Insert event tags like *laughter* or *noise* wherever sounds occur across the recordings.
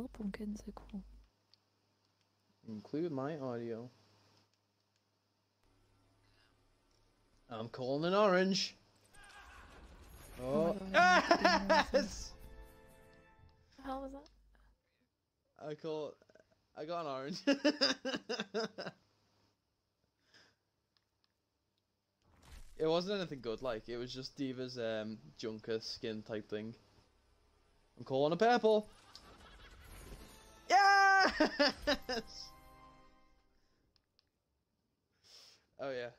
colour pumpkins are cool. Include my audio. I'm calling an orange. Oh Oh, God, I didn't realise that. yes! What the hell was that? I call. I got an orange. *laughs* it wasn't anything good. Like it was just D.Va's um Junker skin type thing. I'm calling a purple. Yes! Oh yeah.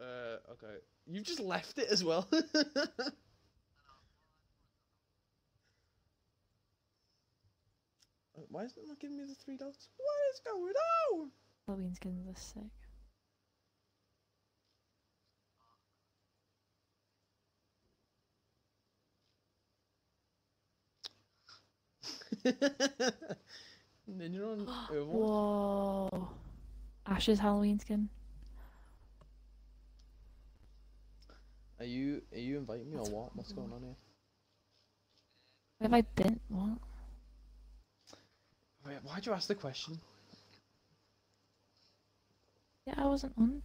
Uh, okay. You've just left it as well. *laughs* Uh, Why is it not giving me the three dots? What is going on? Halloween getting are sick. *laughs* and then you're on Whoa. Ash's Halloween skin. Are you are you inviting me or what? What's going on here? Have I been? What? Wait, why'd you ask the question? Yeah, I wasn't on.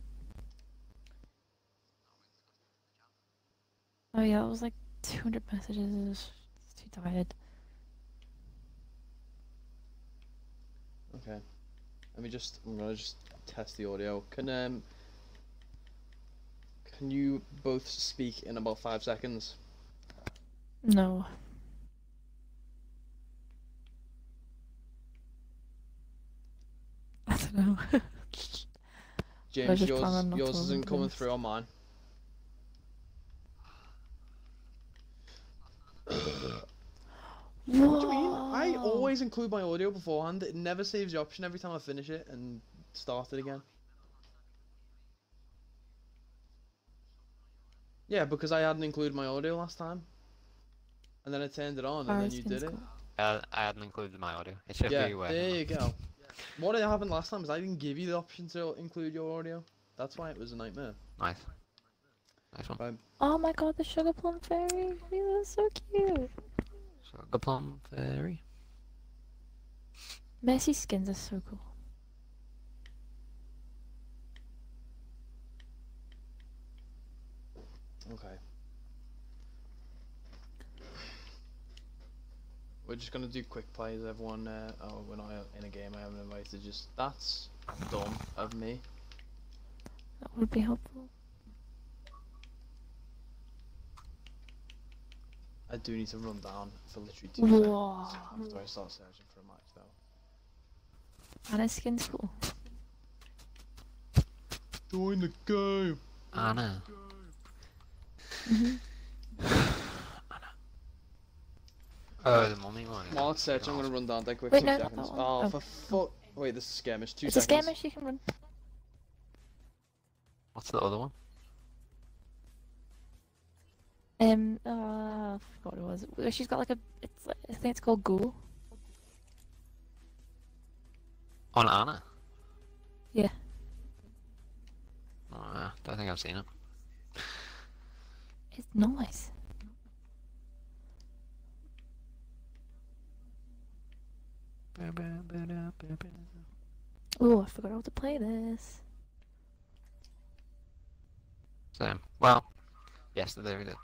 Oh yeah, it was like 200 messages. Too tired. Okay. Let me just I'm gonna just test the audio. Can um can you both speak in about five seconds? No. I don't know. *laughs* James, yours yours isn't coming through on mine. What do you mean? I always include my audio beforehand. It never saves the option every time I finish it and start it again. Yeah, because I hadn't included my audio last time. And then I turned it on and Fire then you did it. cool. Uh, I hadn't included my audio. It should Yeah, be where. there you go. *laughs* What had happened last time is I didn't give you the option to include your audio. That's why it was a nightmare. Nice. Nice one. Right. Oh my god, the sugar plum fairy! These are so cute. Sugar plum fairy. Mercy skins are so cool. Okay. We're just gonna do quick plays, everyone. Uh, oh, we're not in a game. I haven't invited. Just that's dumb of me. That would be helpful. I do need to run down for literally two seconds Whoa. after I start searching for a match, though. Ana's skin's cool. Join the game. Ana. Mhm. Oh, the mummy one. While it's searching, I'm gonna run down that quick. Wait, two no, not seconds. that one. Oh, Oh. for fuck! Wait, this is skirmish. Two It's a seconds. skirmish, you can run. What's the other one? Um, uh, I forgot what it was. She's got like a, it's, like- I think it's called Ghoul. On Ana? Yeah. Oh, uh, don't think I've seen it. It's nice. Oh, I forgot how to play this. Same. Well, yes, there we did.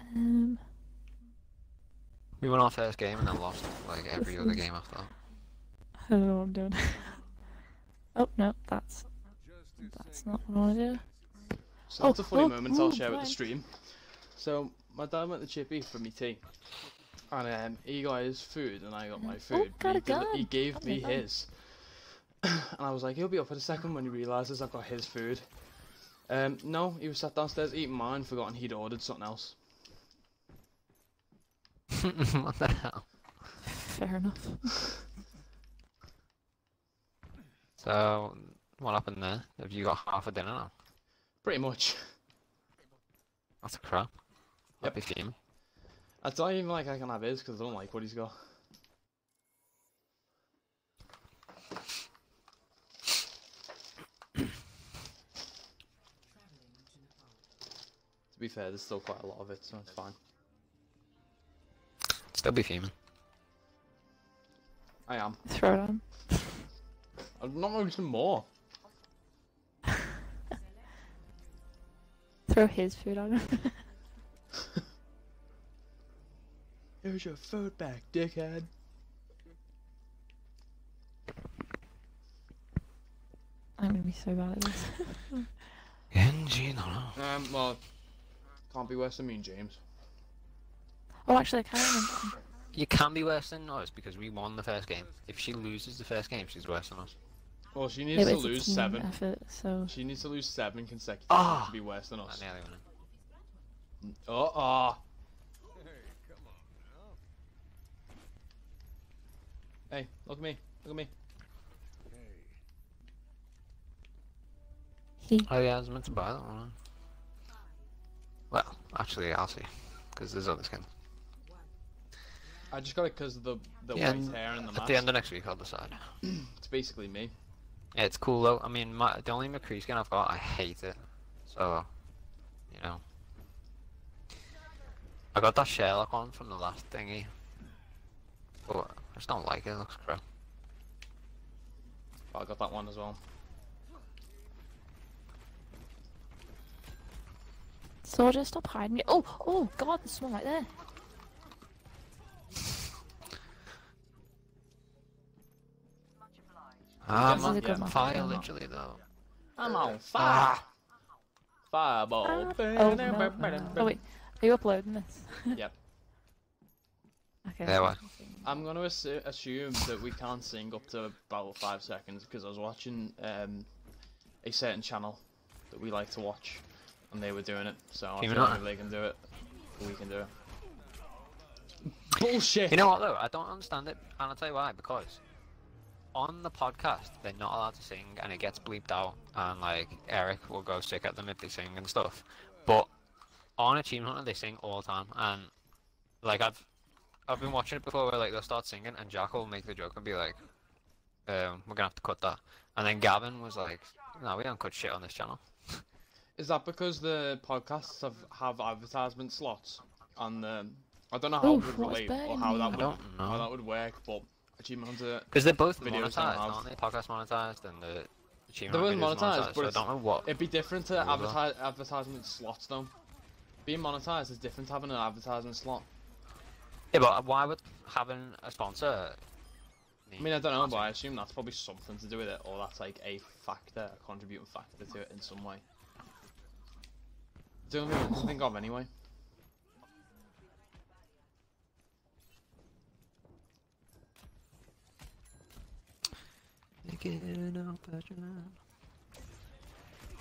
Um, We won our first game and then lost like every This other game after that. I don't know what I'm doing. *laughs* oh no, that's that's not what I want to do. So that's Oh, a funny oh, moment I'll ooh, share with the stream. So my dad went to Chippy for me tea, and um, he got his food and I got my Oh, food. but got he, a deli- he gave Got me me gun. his, *coughs* and I was like, he'll be up in a second when he realizes I've got his food. Um, no, he was sat downstairs eating mine, forgotten he'd ordered something else. *laughs* what the hell? Fair enough. So, what happened there? Have you got half a dinner now? Pretty much. That's a crap. Yep. Happy for you. I don't even like I can have his because I don't like what he's got. To be fair, there's still quite a lot of it, so it's fine. Still be fuming. I am. Throw it on. *laughs* I'm not moving some more. *laughs* Throw his food on him. *laughs* Here's your food back, dickhead. I'm gonna be so bad at this. Genji, no, no. Um, well, can't be worse than me and James. Oh, actually, I can't. You can be worse than us because we won the first game. If she loses the first game, she's worse than us. Well, she needs but to lose seven. effort, so She needs to lose seven consecutive Ah! to be worse than I us. nearly won it. Oh, oh. Hey, look at me. Look at me. he. Oh yeah, I was meant to buy that one. Well, actually, I'll see. Because there's other skins. I just got it because of the the Yeah, white hair and the At the end of next week, I'll decide. *clears throat* It's basically me. Yeah, it's cool though. I mean, my, the only McCree skin I've got, I hate it. So, you know. I got that Sherlock one from the last thingy. But I just don't like it, it looks crap. But I got that one as well. Soldier, stop hiding. Oh, oh, God, there's someone right there. I'm on a good map, fire yeah. literally though. I'm on Ah. fire. Fireball. Ah. Oh, no, no. oh wait, are you uploading this? *laughs* Yep. Okay. There we- interesting. I'm gonna assu- assume that we can't sing up to about five seconds because I was watching um, a certain channel that we like to watch, and they were doing it. So I Team feel like if they can do it, we can do it. *laughs* Bullshit. You know what though? I don't understand it, and I'll tell you why. Because on the podcast, they're not allowed to sing, and it gets bleeped out, and like Eric will go sick at them if they sing and stuff. But on Achievement Hunter, they sing all the time, and like I've I've been watching it before, where like they'll start singing, and Jack will make the joke and be like, um, "We're gonna have to cut that," and then Gavin was like, "No, we don't cut shit on this channel." *laughs* Is that because the podcasts have have advertisement slots on the? I don't know how Oof, it would relate or how that would how that would work, but Achievement Hunter. because they're both monetized, aren't they? Podcast monetized, and the Achievement They're both monetized, monetized. but so I don't know what. It'd be different to advertise advertisement slots though. Being monetized is different to having an advertisement slot. Yeah, but why would having a sponsor? I mean, I don't know, but I assume that's probably something to do with it, or that's like a factor, a contributing factor to it in some way. Thing think of anyway.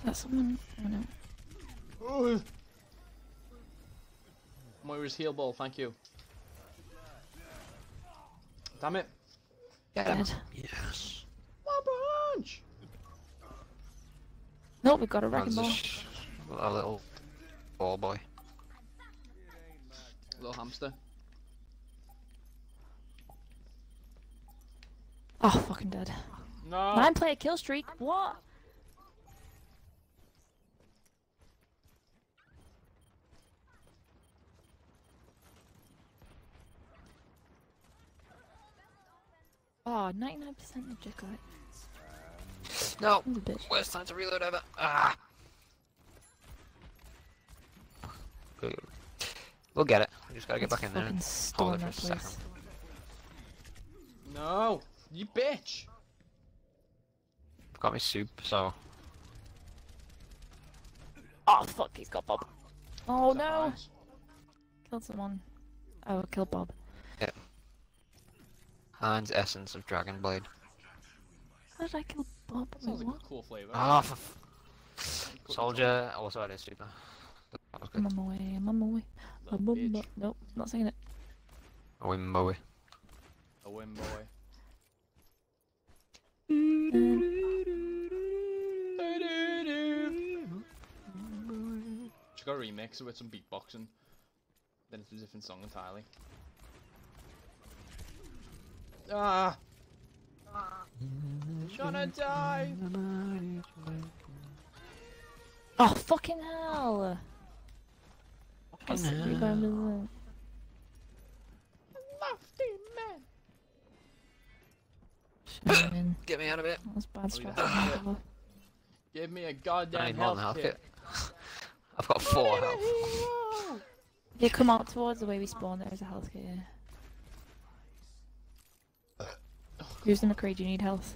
That's someone. Oh no. Oh. Moira's heal ball, thank you. Damn it. Dead. Yes. One punch! Nope, we've got a wrecking That's a, ball. a little ball boy. Little hamster. Oh, fucking dead. No! Nine player kill streak. What? Oh, 99% of just got. No. What a bitch. Worst time to reload ever. Ah. We'll get it. We just gotta get Let's back in there and storm hold it for a place. second. No! You bitch! Got me soup, so Oh, fuck, he's got Bob. Oh Is no! nice? Killed someone. Oh, kill Bob. Heinz essence of Dragon Blade. How did I kill Bob? Wait, Sounds like what? a cool flavour. Ah, for f- Soldier also had a super. That I'm on my way, I'm on my way. Little I'm on bitch. my- Nope, not saying it. A Wimbowie. A win, boy. Just gotta remix it with some beatboxing. Then it's a different song entirely. Ah! Gonna die! Oh, fucking hell! What's the hell. Spawning. Get me out of it. That was bad Oh, yeah. strategy. Give me a goddamn I need more health health kit. kit. *laughs* I've got four health. If you come out towards the way we spawn, there is a health kit. Yeah. Who's the McCree? Do you need health?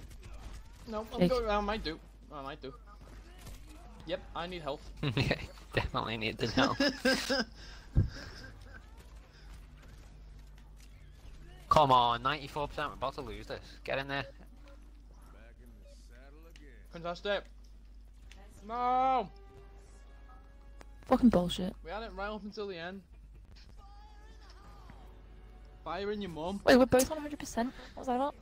No, I'm Jake. going. I might do. I might do. Yep, I need health. *laughs* yeah, definitely need the health. *laughs* Come on, 94%. We're about to lose this. Get in there. Fantastic. No, Fucking bullshit. we had it right up until the end. Fire in your mum. Wait, we're both on 100%. What was that about?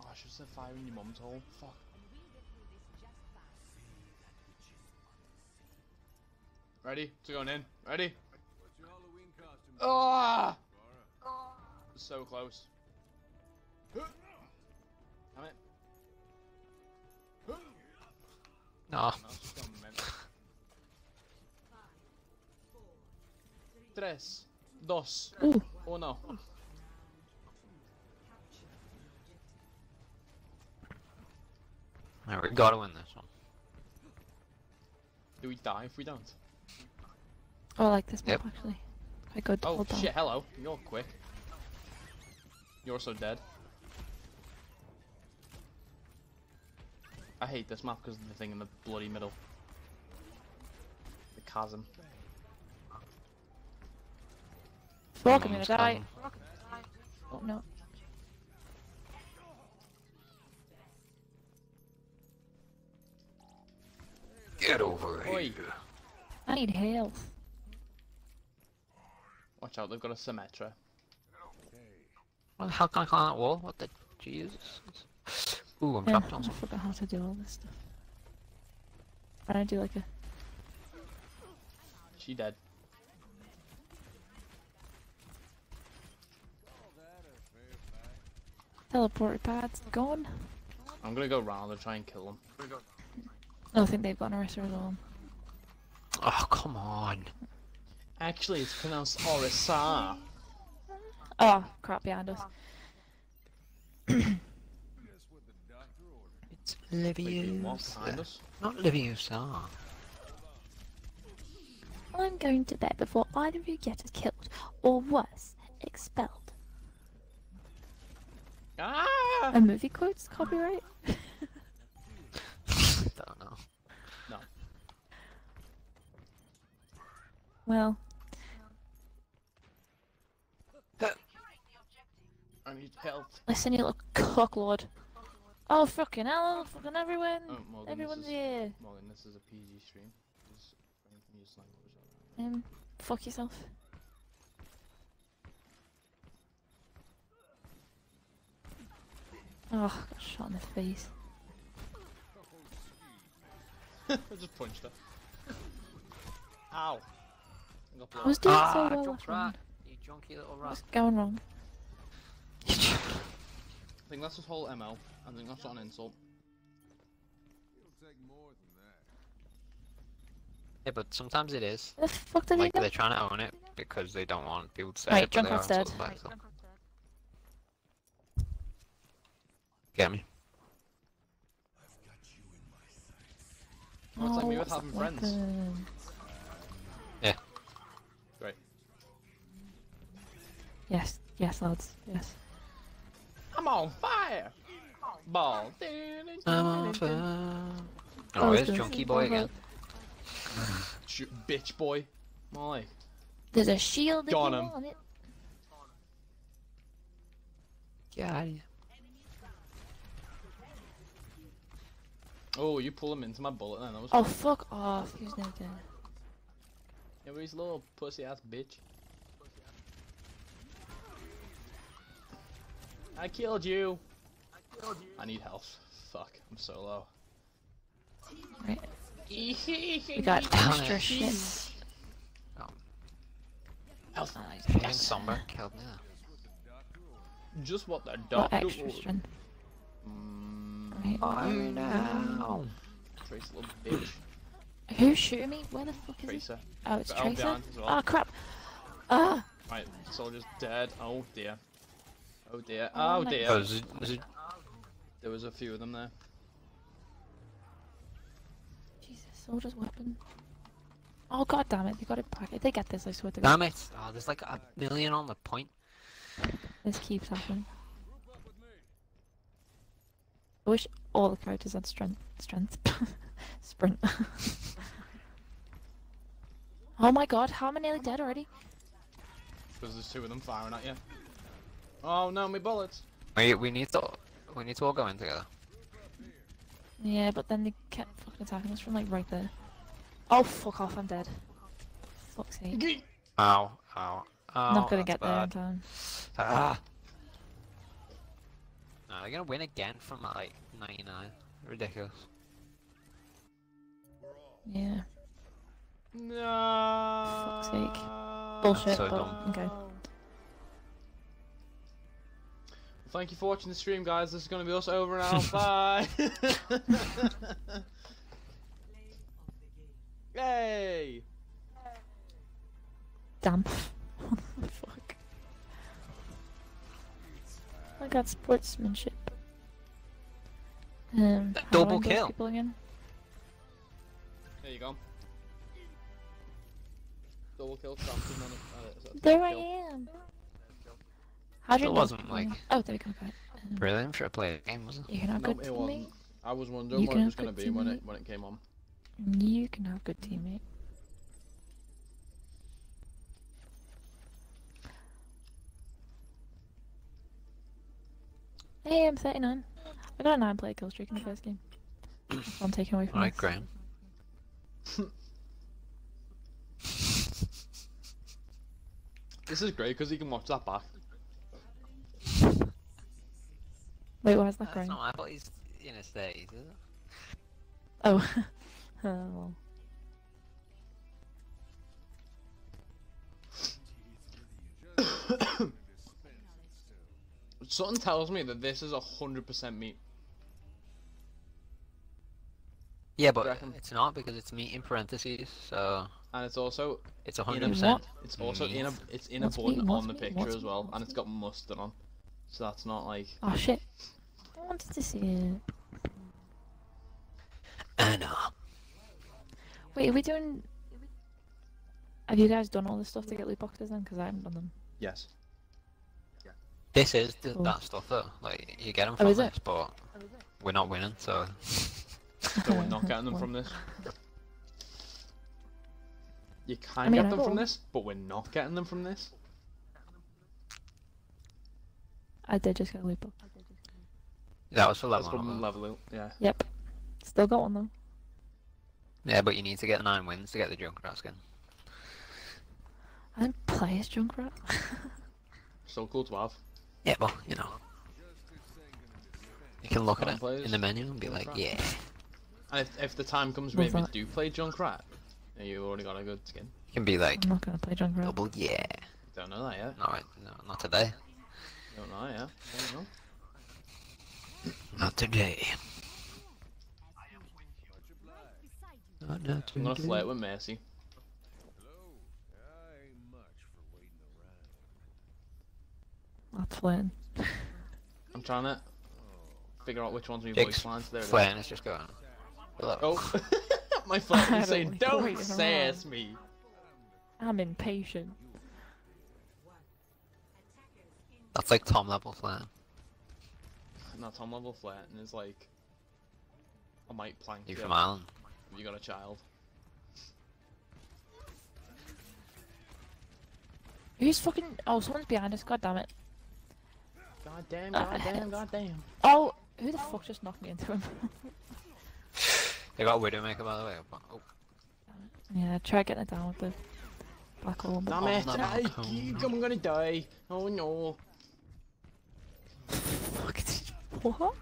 Oh, I should have said fire in your mum's hole. Fuck. Ready? To going in. Ready? Ah! So close. Damn it. No. No, it's just gone mental. Tres, dos, Ooh, uno. Alright, we gotta win this one. Do we die if we don't? oh, I like this map Yep. actually. Quite good. Oh Hold on. shit, hello. You're quick. You're also dead. I hate this map because of the thing in the bloody middle. The chasm. Fuck, I'm gonna Mum's die. Oh no. Get over Oi. I need health. Watch out, they've got a Symmetra. What the hell can I climb that wall? What the Jesus? Ooh, I'm Yeah, trapped on I forgot how to do all this stuff. I'm gonna do like a She dead. teleport pads gone. I'm gonna go round and try and kill them. I don't think they've got an Orisa as well. Oh, come on. Actually, it's pronounced Orisa. Oh, crap behind us. It's Wait, you what? Livius. Behind? Not Livius, I'm going to bed before either of you get killed, or worse, expelled. Ah! A movie quotes copyright? *laughs* Don't know. No. Well, I need help. listen, you little cocklord. Oh, fucking hell, fucking everyone. Oh, Morgan, Everyone's this is, here. Morgan, this is a PG stream. Just refrain language. Um, fuck yourself. Oh, got shot in the face. *laughs* I just punched her. *laughs* Ow. I got I blown. was doing ah, so well jumped last rat. You junky little rat. What's going wrong? I think that's his whole ML. I think that's not an insult. Yeah, but sometimes it is. The fuck did Like they're trying to own it because they don't want people to say Right, it, but they Junkrat's are dead. sort so. Get me. Oh, it's like me with having that friends. Yeah. Great. Yes, yes, lads, yes. I'm on fire! Ball. I'm on fire. Oh, was there's gonna Junkie Boy again. about- bitch boy. More like. There's a shield if Got you him. want it. Yeah. Oh, you pull him into my bullet then. That was Oh, fun. fuck off. He's no good. Yeah, but he's a little pussy ass bitch. I killed you. I need health. Fuck, I'm so low. Right. we *laughs* We got extra shit. health. Nice. Fucking Sombra killed me. Just what the Got doctor extra ordered. strength. Mm, Right. now. Trace little bitch. Who's shooting me? Where the fuck is he? Oh, it's Oh, Tracer. well. Oh crap. Ah. Right, soldier's dead. Oh dear. Oh dear. Oh Oh dear. Oh, is it, is it, There was a few of them there. Jesus, soldier's weapon. Oh god damn it! They got it back. If they get this, I swear to God, damn it! Oh, there's like a million on the point. this keeps happening. I wish all the characters had strength. Strength. *laughs* Sprint. *laughs* oh my god! How am I nearly dead already? Because there's two of them firing at you. Oh no, my bullets. We we need to we need to all go in together. Yeah, but then they kept fucking attacking us from like right there. Oh fuck off! I'm dead. Fuck's sake. Ow, ow, ow. Not gonna that's get there in bad. time. Ah. No, they're gonna win again from like 99. Ridiculous. Yeah. No. Fuck's sake. Bullshit, so but dumb. okay. Thank you for watching the stream, guys. This is going to be us over now. *laughs* Bye. *laughs* Yay! Damp. *laughs* Fuck. I got sportsmanship. Um, how Double kill. People again? There you go. Double kill champion. Uh, is that a There double I am. How do you It endorse wasn't, like- Oh, there we go. Okay. Um, Brilliant for a play game, wasn't it? you can have No, good it teammate. wasn't. I was wondering You what it was going to good be when it when it came on. You can have good teammate. Hey, I'm 39. I got a 9 player kill streak in the first game. I'm taking away from Alright, this. Graham. *laughs* This is great because you can watch that back. Wait, why is that That's growing? not my fault. He's in his 30s, is it? Oh. *laughs* oh. well. Something tells me that this is a hundred percent meat. Yeah, but it's not because it's meat in parentheses, so and it's also it's a 100%. it's also in a it's in a What's bun on the picture What's as well, and it's got mustard on. So that's not like Oh shit. I wanted to see it. Ana. Wait, are we doing. Have you guys done all this stuff to get loot boxes then? Because I haven't done them. yes. This is th- Cool. that stuff though. Like you get them Oh, from is this, it? but we're not winning, so So we're not getting them *laughs* from this. You can I mean, get them from this, but we're not getting them from this. I did just get a loot box. that was for That's level. from one. level. Yeah. Yep. Still got one though. Yeah, but you need to get nine wins to get the Junkrat skin. I didn't play as Junkrat. *laughs* So cool to have. Yeah, well, you know, you can look at Some it players in the menu and be like, yeah, And if, if the time comes, What's maybe do play Junkrat. and You already got a good skin. you can be like I'm not gonna play Junkrat. double yeah. Don't know that yet. No, no, not today. Don't know that yet. Don't know. Not today. Not, not I'm gonna today. flirt with Mercy. That's flirting. I'm trying to figure out which one's my Jake's voice lines. There it is. Flame is just going. Hello. Oh, *laughs* my phone *laughs* I is saying, don't "Don't sass me." I'm impatient. That's like Tom level Flame. No, Tom level flat, and it's like, I might plank You you. from Ireland. if You got a child. Who's fucking? Oh, someone's behind us. God damn it. God damn, Uh, god damn, god damn. Oh, who the fuck just knocked me into him? *laughs* They got Widowmaker by the way. Oh, yeah, try getting it down with the black hole. but- Damn it! no, I, no. I'm gonna die. Oh no. Fuck. What?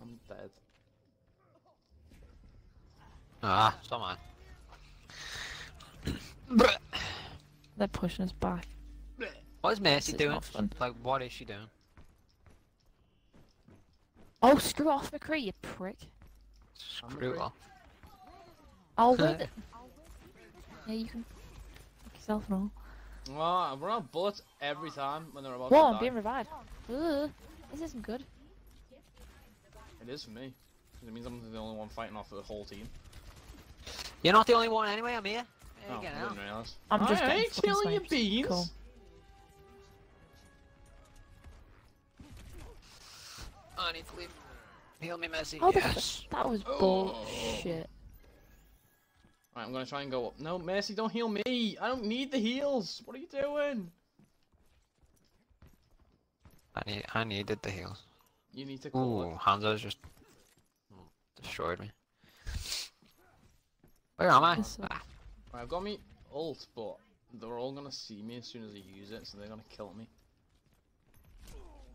I'm dead. ah, it's not mine. They're pushing us back. What is Mercy This is doing? not fun. Like, what is she doing? Oh, screw off, McCree, you prick. Screw afraid. off. Oh, *laughs* wait. Yeah, you can fuck yourself and all. Oh, I run out of bullets every time when they're about Whoa, to I'm being revived. Ugh, this isn't good. It is for me. It means I'm the only one fighting off the whole team. You're not the only one anyway, I'm here. Oh, there Oh, you I go didn't now. realise. I'm just I ain't killing your beans. Cool. I need to leave. Heal me, Mercy. Oh, yes. That was Oh. Bullshit. Right, I'm gonna try and go up. No, Mercy, don't heal me. I don't need the heals. What are you doing? I need. I needed the heals. You need to call Ooh, it. Hanzo's just destroyed me. Where am I? Ah, Right, I've got me ult, but they're all gonna see me as soon as I use it, so they're gonna kill me.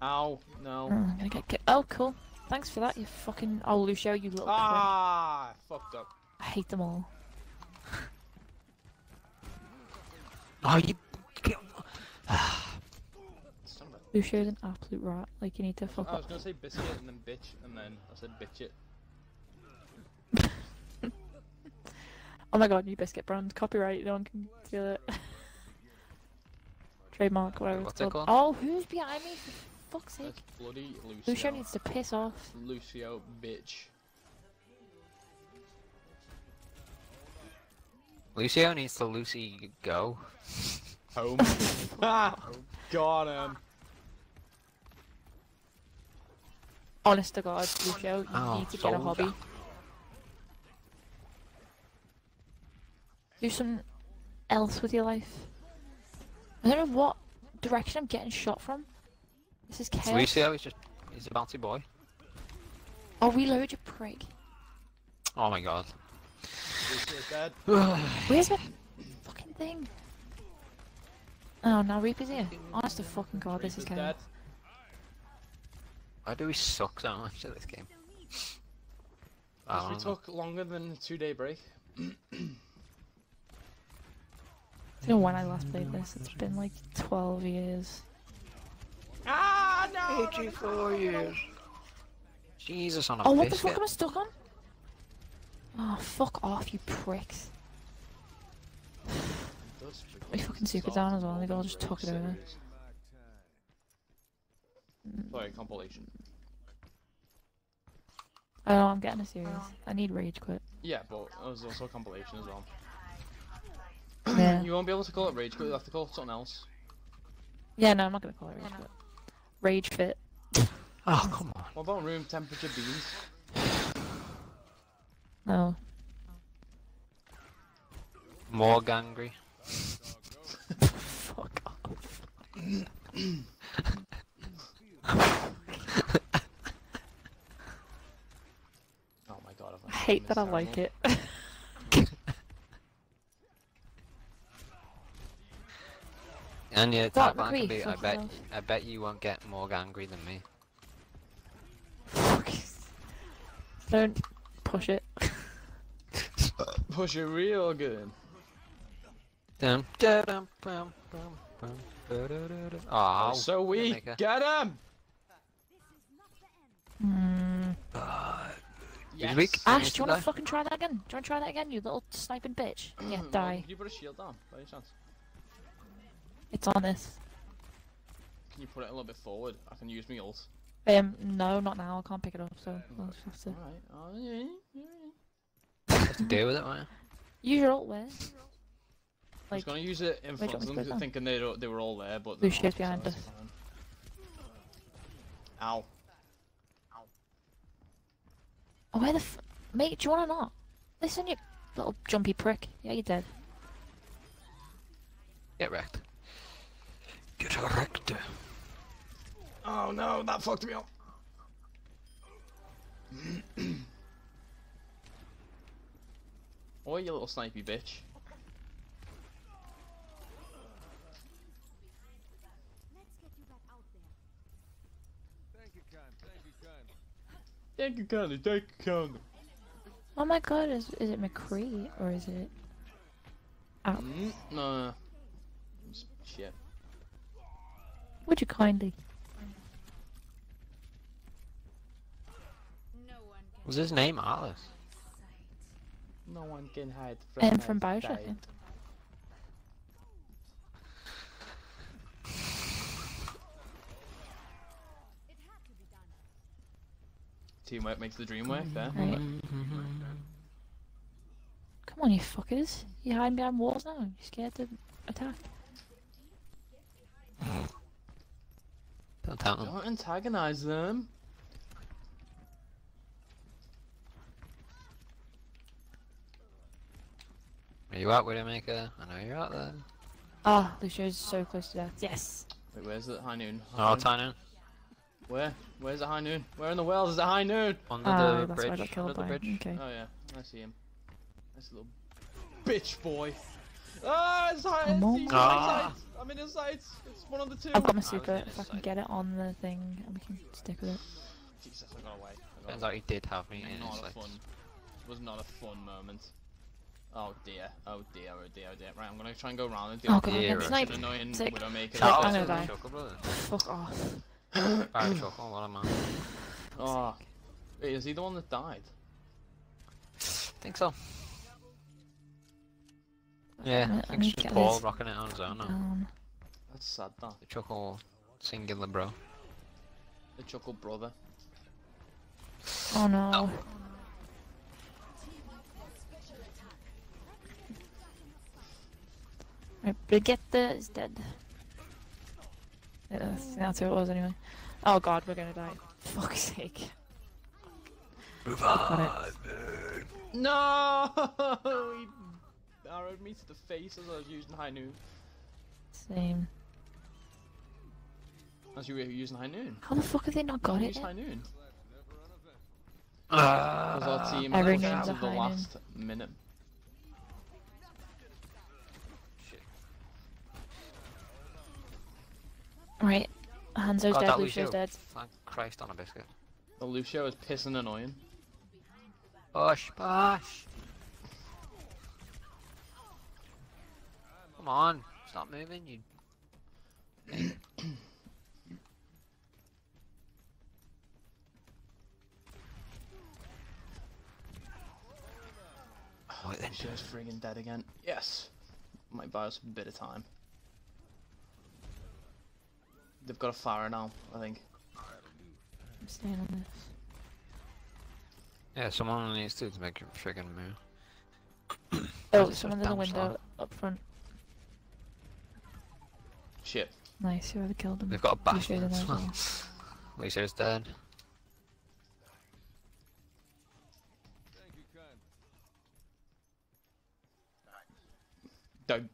Ow, no. oh, I'm gonna get, get. Oh, cool. Thanks for that, you fucking. Oh, Lucio, you little prick. Ah, fucked up. I hate them all. Oh, you. Son *sighs* of an absolute rat. Like, you need to fuck I was gonna say biscuit and then bitch, and then I said bitch it. *laughs* Oh my god, new biscuit brand. Copyright, no one can steal it. *laughs* Trademark, whatever What's it's it called. called? Oh, who's behind me? For fuck's sake. That's bloody Lucio. Lucio needs to piss off. Lucio, bitch. Lucio needs to Lucy go. *laughs* Home. ah, *laughs* got him. Honest to God, Lucio, you Oh, need to get a hobby. Do something else with your life. I don't know what direction I'm getting shot from. This is It's chaos. Lucio, he's just. He's a bouncy boy. Oh, reload, you prick. Oh my god. Lucio's dead. Where's my fucking thing? Oh, now Reaper's here. Honest to fucking God, this is Reaper's chaos. Why do we suck so much at this game? *laughs* I Because we don't took longer than a two day break. I don't know when I last played this. It's been like 12 years. Ah, no! 84 years. Jesus on a Oh, what the fuck am I stuck on? Oh, fuck off, you pricks. *sighs* We fucking super down as well, they all just took it over. Mm, Sorry, compilation. I know, I'm getting a series. I need Rage Quit. Yeah, but it was also a compilation as well. *coughs* Yeah. You won't be able to call it Rage Quit, you'll have to call it something else. Yeah, no, I'm not gonna call it Rage Quit. Rage Fit. *laughs* Oh, come on. What about room temperature beans? No. More gangry. *laughs* Fuck off. *laughs* Oh my god, I hate that I like it. *laughs* And yeah, What, tagline could be, I bet. I bet you won't get more gangry than me. Don't push it. Push it real good. Dum, da, dum, bum, bum, bum, da, da, da, da. Aw, Oh, so we Maker. Get him! Hmm. Yes. weak. Ash, do you wanna fucking try that again? Do you wanna try that again, you little sniping bitch? *clears throat* Yeah, Oh, die. Can you put a shield down, by any chance? It's on this. Can you put it a little bit forward? I can use my ult. Um, no, not now. I can't pick it up, so I'll just have to. Alright. Oh, yeah, yeah. Have to deal with it, won't you? Use your ult where? I was Like, gonna use it in Wait, front of you want me to them, put it down? thinking they were- they were all there, but they're Lucius not, behind that's us. fine. Ow. oh, where the f- mate? Do you wanna not? Listen, you little jumpy prick. Yeah, you're dead. Get wrecked. Get wrecked. Oh no, that fucked me up. *clears throat* oh, you little snipey bitch. Thank you, Candy. Thank you, Candy. Oh my god, is is it McCree or is it? Ow. Mm, no, no. Shit. Would you kindly? Was his name Alice? No one can hide from I am from Bioshock. Teamwork makes the dream work mm-hmm. there. Right. Come on, you fuckers. You hiding behind walls now. You're scared to attack. Don't, Don't antagonize them. You out, Widowmaker? I know you're out there. Ah, Lucio's so close to death. Yes. Wait, where's the High noon. Oh, high Oh, noon? Tynan. Where? Where's the high noon? Where in the world is the high noon? Under Ah, the that's why I bridge. got killed Under the bridge. Okay. Oh yeah, I see him. Nice little bitch boy. Ah, it's high. Come It's, he's on. Ah. sights. I'm in his sights. It's one of the two. I've got my super. in If I can get it on the thing, and we can stick with it. Jesus, I got away. I got Turns away. out he did have me in his sights. fun. Was not a fun moment. Oh dear. Oh dear. Oh dear. Oh dear. Right, I'm gonna try and go around and deal Oh with god, Yeah, I'm right. getting such annoying Sick. Widowmaker. Sick, I'm out gonna die. Fuck off. *coughs* Alright, Choco, what am I? Oh. Wait, is he the one that died? think so. Yeah, I I think it's to just Paul this rocking it on his own now. That's sad. That The Choco singular bro. the chuckle brother. Oh no. Oh. Right, Brigitte is dead. Yeah, that's, that's who it was anyway. Oh god, we're gonna die. Fuck's sake. Move Got No! *laughs* he arrowed me to the face as I was using high noon. Same. As you were using high noon. How the fuck have they not got it Use high noon. Ah, Because our team Every pushed name's to a the high noon. last minute. Right. Hanzo's oh, God, dead, Lucio's Lucio. dead. Thank Christ on a biscuit. The Lucio is pissing annoying. Push, push! Come on, stop moving, you. *coughs* Oh, right then. Lucio's friggin' dead again. Yes! Might buy us a bit of time. They've got a fire now, I think. I'm staying on this. Yeah, someone needs to, to make a friggin' move. *coughs* Oh, someone in the damn slow. window up front. Shit. Nice, whoever killed him. They've got a Lucio's in bastard there as as well. well. Lucio's *laughs* dead. Doug.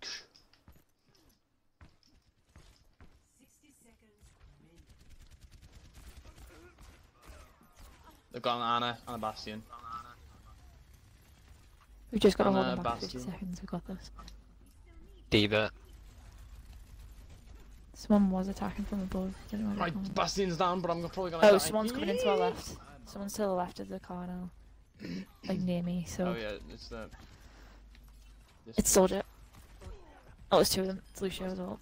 They've got an Ana and a Bastion. We've just got to And, hold them back for 50 seconds, we got this. D.Va. Someone was attacking from above. Didn't know My. Bastion's down, but I'm probably gonna Oh, die. someone's coming into our *laughs* left. Someone's to the left of the car now. Like near me, so. Oh yeah, it's the... This It's Soldier. Oh, it's two of them. It's Lucio as well.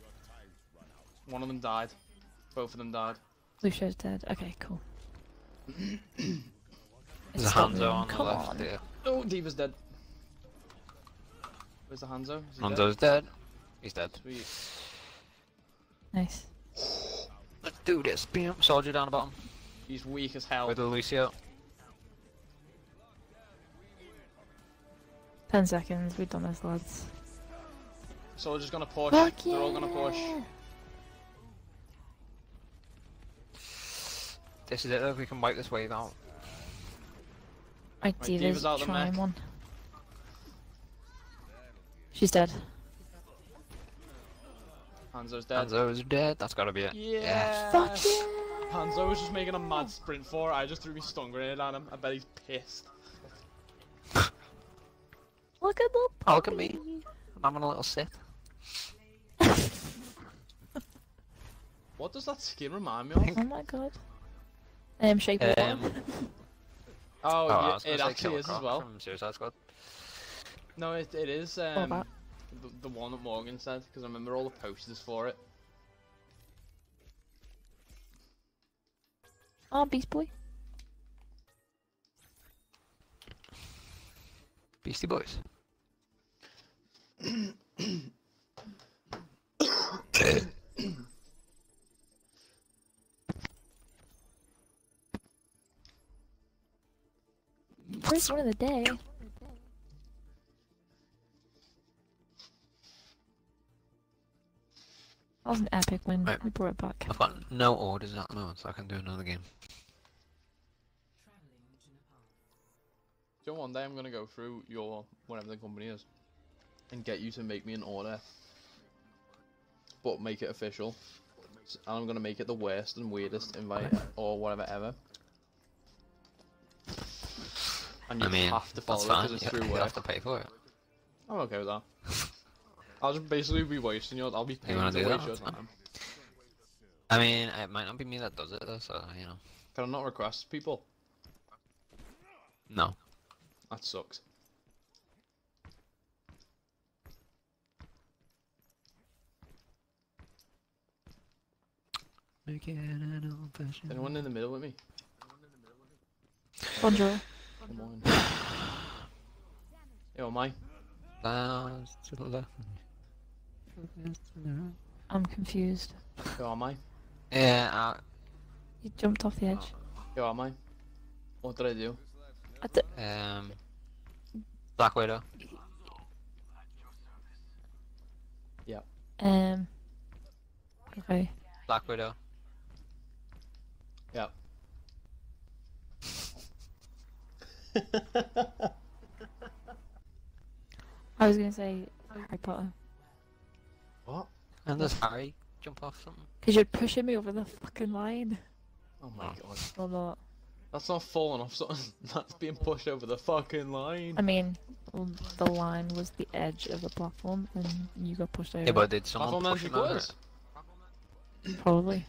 One of them died. Both of them died. Lucio's dead. Okay, cool. *clears throat* There's It's a stopped Hanzo moving. on the Come left on. there. Oh, D.Va's dead. Where's the Hanzo? Is he dead? Dead. He's dead. Sweet. Nice. Let's do this. Bam. Soldier down the bottom. He's weak as hell. With the Lucio. Ten seconds. We've done this, lads. Soldier's gonna push. Fuck They're all gonna push. This is it though, we can wipe this wave out. Right, Right, D.Va's D.Va's out the trying mech. one. She's dead. Hanzo's dead. Hanzo's dead, that's gotta be it. Yeah. Fuck yeah! Hanzo was just making a mad sprint for it. I just threw my stun grenade at him. I bet he's pissed. *laughs* Look at the Oh, look at me. I'm having a little sit. What does that skin remind me of? Oh my god. Um, shape of Um, water. Oh, Oh, yeah, it say actually Killer is as well. From Suicide Squad. No, it, it is What um, about? the, the one that Morgan said, because I remember all the posters for it. Oh, Beast Boy. Beastie Boys. Missed one of the day. That was an epic win. Right. We brought it back. I've got no orders at the moment, so I can do another game. Do you know one day I'm gonna go through your whatever the company is and get you to make me an order, but make it official. And I'm gonna make it the worst and weirdest invite or whatever ever. And you I mean, have to that's follow it because it's You, through you work. have to pay for it. I'm okay with that. I'll just basically be wasting your. I'll be paying wanna to that? waste your time. I mean, it might not be me that does it though, so you know. Can I not request people? No. That sucks. Anyone in the middle with me? Bonjour. Come on. Yo, am I? Down to the left. I'm confused. Yo, am I? Yeah, You jumped off the edge. Yo, am I? What did I do? I d- um, Black Widow. Yeah. um. Okay. Black Widow. Yep. I was gonna say Harry Potter. what? And there's Harry jump off something. Cause you're pushing me over the fucking line. Oh my god. Or not. That's not falling off something. *laughs* That's being pushed over the fucking line. I mean, the line was the edge of the platform, and you got pushed over. Yeah, but did someone Platform push magic him over? it? Probably.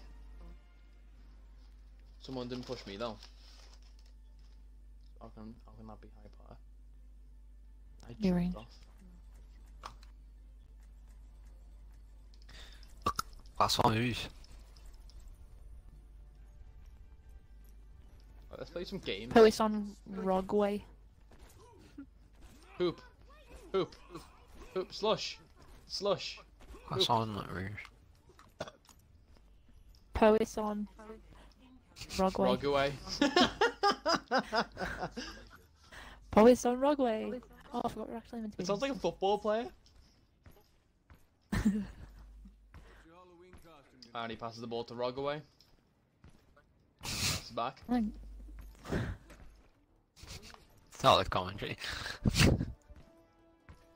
Someone didn't push me though. How can, how can that be Harry Potter? I You're jumped right. off. Passons rouge. Right, let's play some games. Put this on Rogway. Hoop. Hoop. Hoop. Slush. Slush. Passons rouge. Poets on Rogway. Rog *laughs* *laughs* away. Poets on Rogway. Oh, I forgot we're actually meant to be. it sounds like a football player. *laughs* and he passes the ball to Rogaway. It's back. Like, It's not like commentary. *laughs*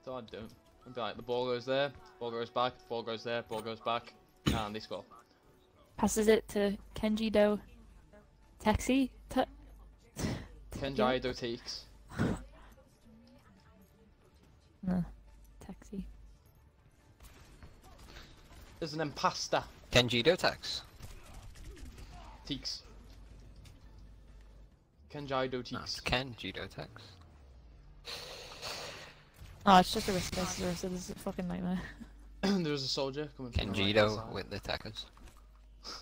So I don't. I'd be like, the ball goes there, ball goes back, ball goes there, ball goes back, and they score. passes it to Kenji Do. Taxi. Ta- Do Dotakes. No. Taxi. There's an impasta. Kenjido tax. Teeks. Kenjai No, it's Dotakes. Kenjido tax. Oh, it's just a risk. This is a risk. This is a fucking nightmare. *clears throat* There's a soldier coming from the right Kenjido with the tackers. Oh, *laughs*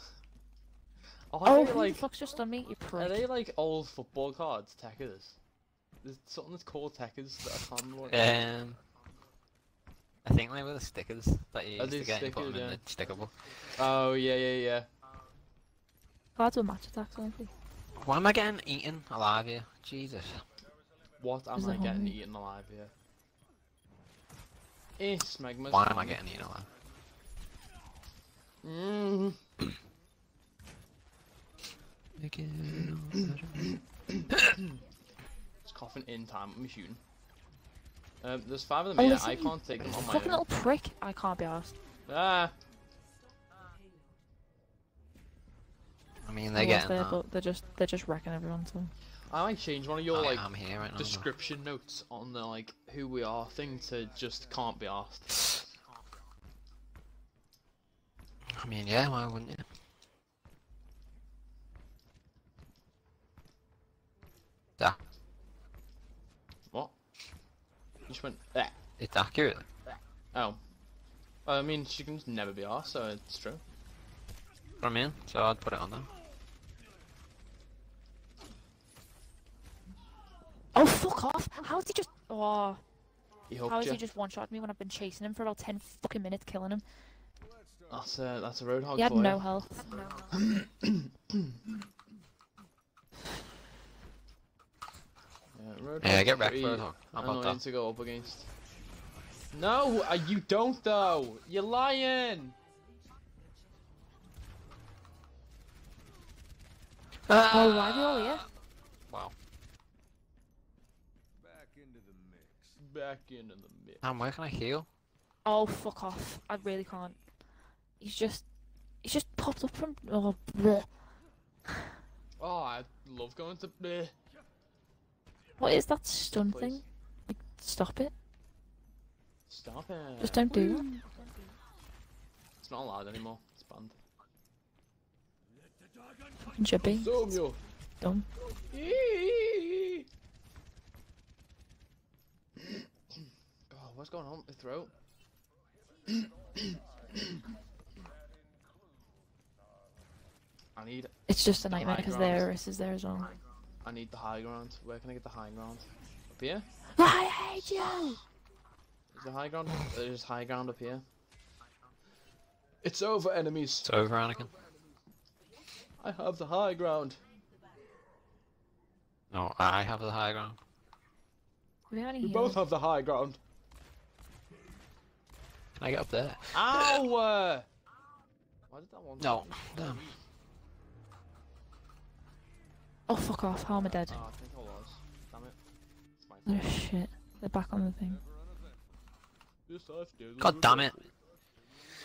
Oh, are they oh, who like the fuck's just on me? You Are they like old football cards, Tekkers? There's something that's called Tekkers that I can't remember. what- Um, I think they were the stickers that you Are used to these get and put them stickers, in yeah. the sticker book. Oh yeah, yeah, yeah. Cards with Match Attax, aren't they? Why am I getting eaten alive here? Jesus. What am Is I it getting hungry? eaten alive here? Eh, smegma's Why am I getting eaten alive? Mm. *coughs* Just *coughs* *coughs* coughing in time with me shooting. Um, there's five of them Oh, here. is I can't take them on my Fucking own. little prick. I can't be asked. Ah, I mean, they're was getting there, that. but they're just they're just wrecking everyone. So I might change one of your I like am here right now. description notes on the like who we are thing to just can't be asked. I mean, yeah, why wouldn't you? Yeah, What? You just went. Eh. it's accurate. Oh. I mean, she can just never be asked, so it's true. I mean, so I'd put it on there. oh fuck off! How did he just? Oh, He how hooked has he just one shot me when I've been chasing him for about ten fucking minutes, killing him? That's a that's a roadhog He had for no you. health. *clears throat* *clears throat* *clears throat* Roadhog's Yeah, get wrecked, pretty Roadhog. How about annoying that? to go up against. No, uh, you don't though. You're lying. Oh, why are they all here? Wow. Back into the mix. Back into the mix. Man, where can I heal? Oh, fuck off. I really can't. He's just... He's just popped up from... Oh, bleh. Oh, I love going to. Bleh. What is that stun Please. thing? Like, stop it. Stop it. Just don't do that. It's not allowed anymore. It's banned. Fucking should be. Samuel. Dumb. God, what's going on with my throat? I need It's just a nightmare because ground. the Eris is there as well. I need the high ground. Where can I get the high ground? Up here? I hate you! Is the high ground? There's high ground up here. It's over, enemies. It's over, Anakin. I have the high ground. No, I have the high ground. We We heals? both have the high ground. Can I get up there? Ow! uh, Why did that one? No. Damn. Oh, fuck off. How am I dead? Oh, I think I was. Damn it. It's my Oh, shit. They're back on the thing. Yes, I've did God damn it.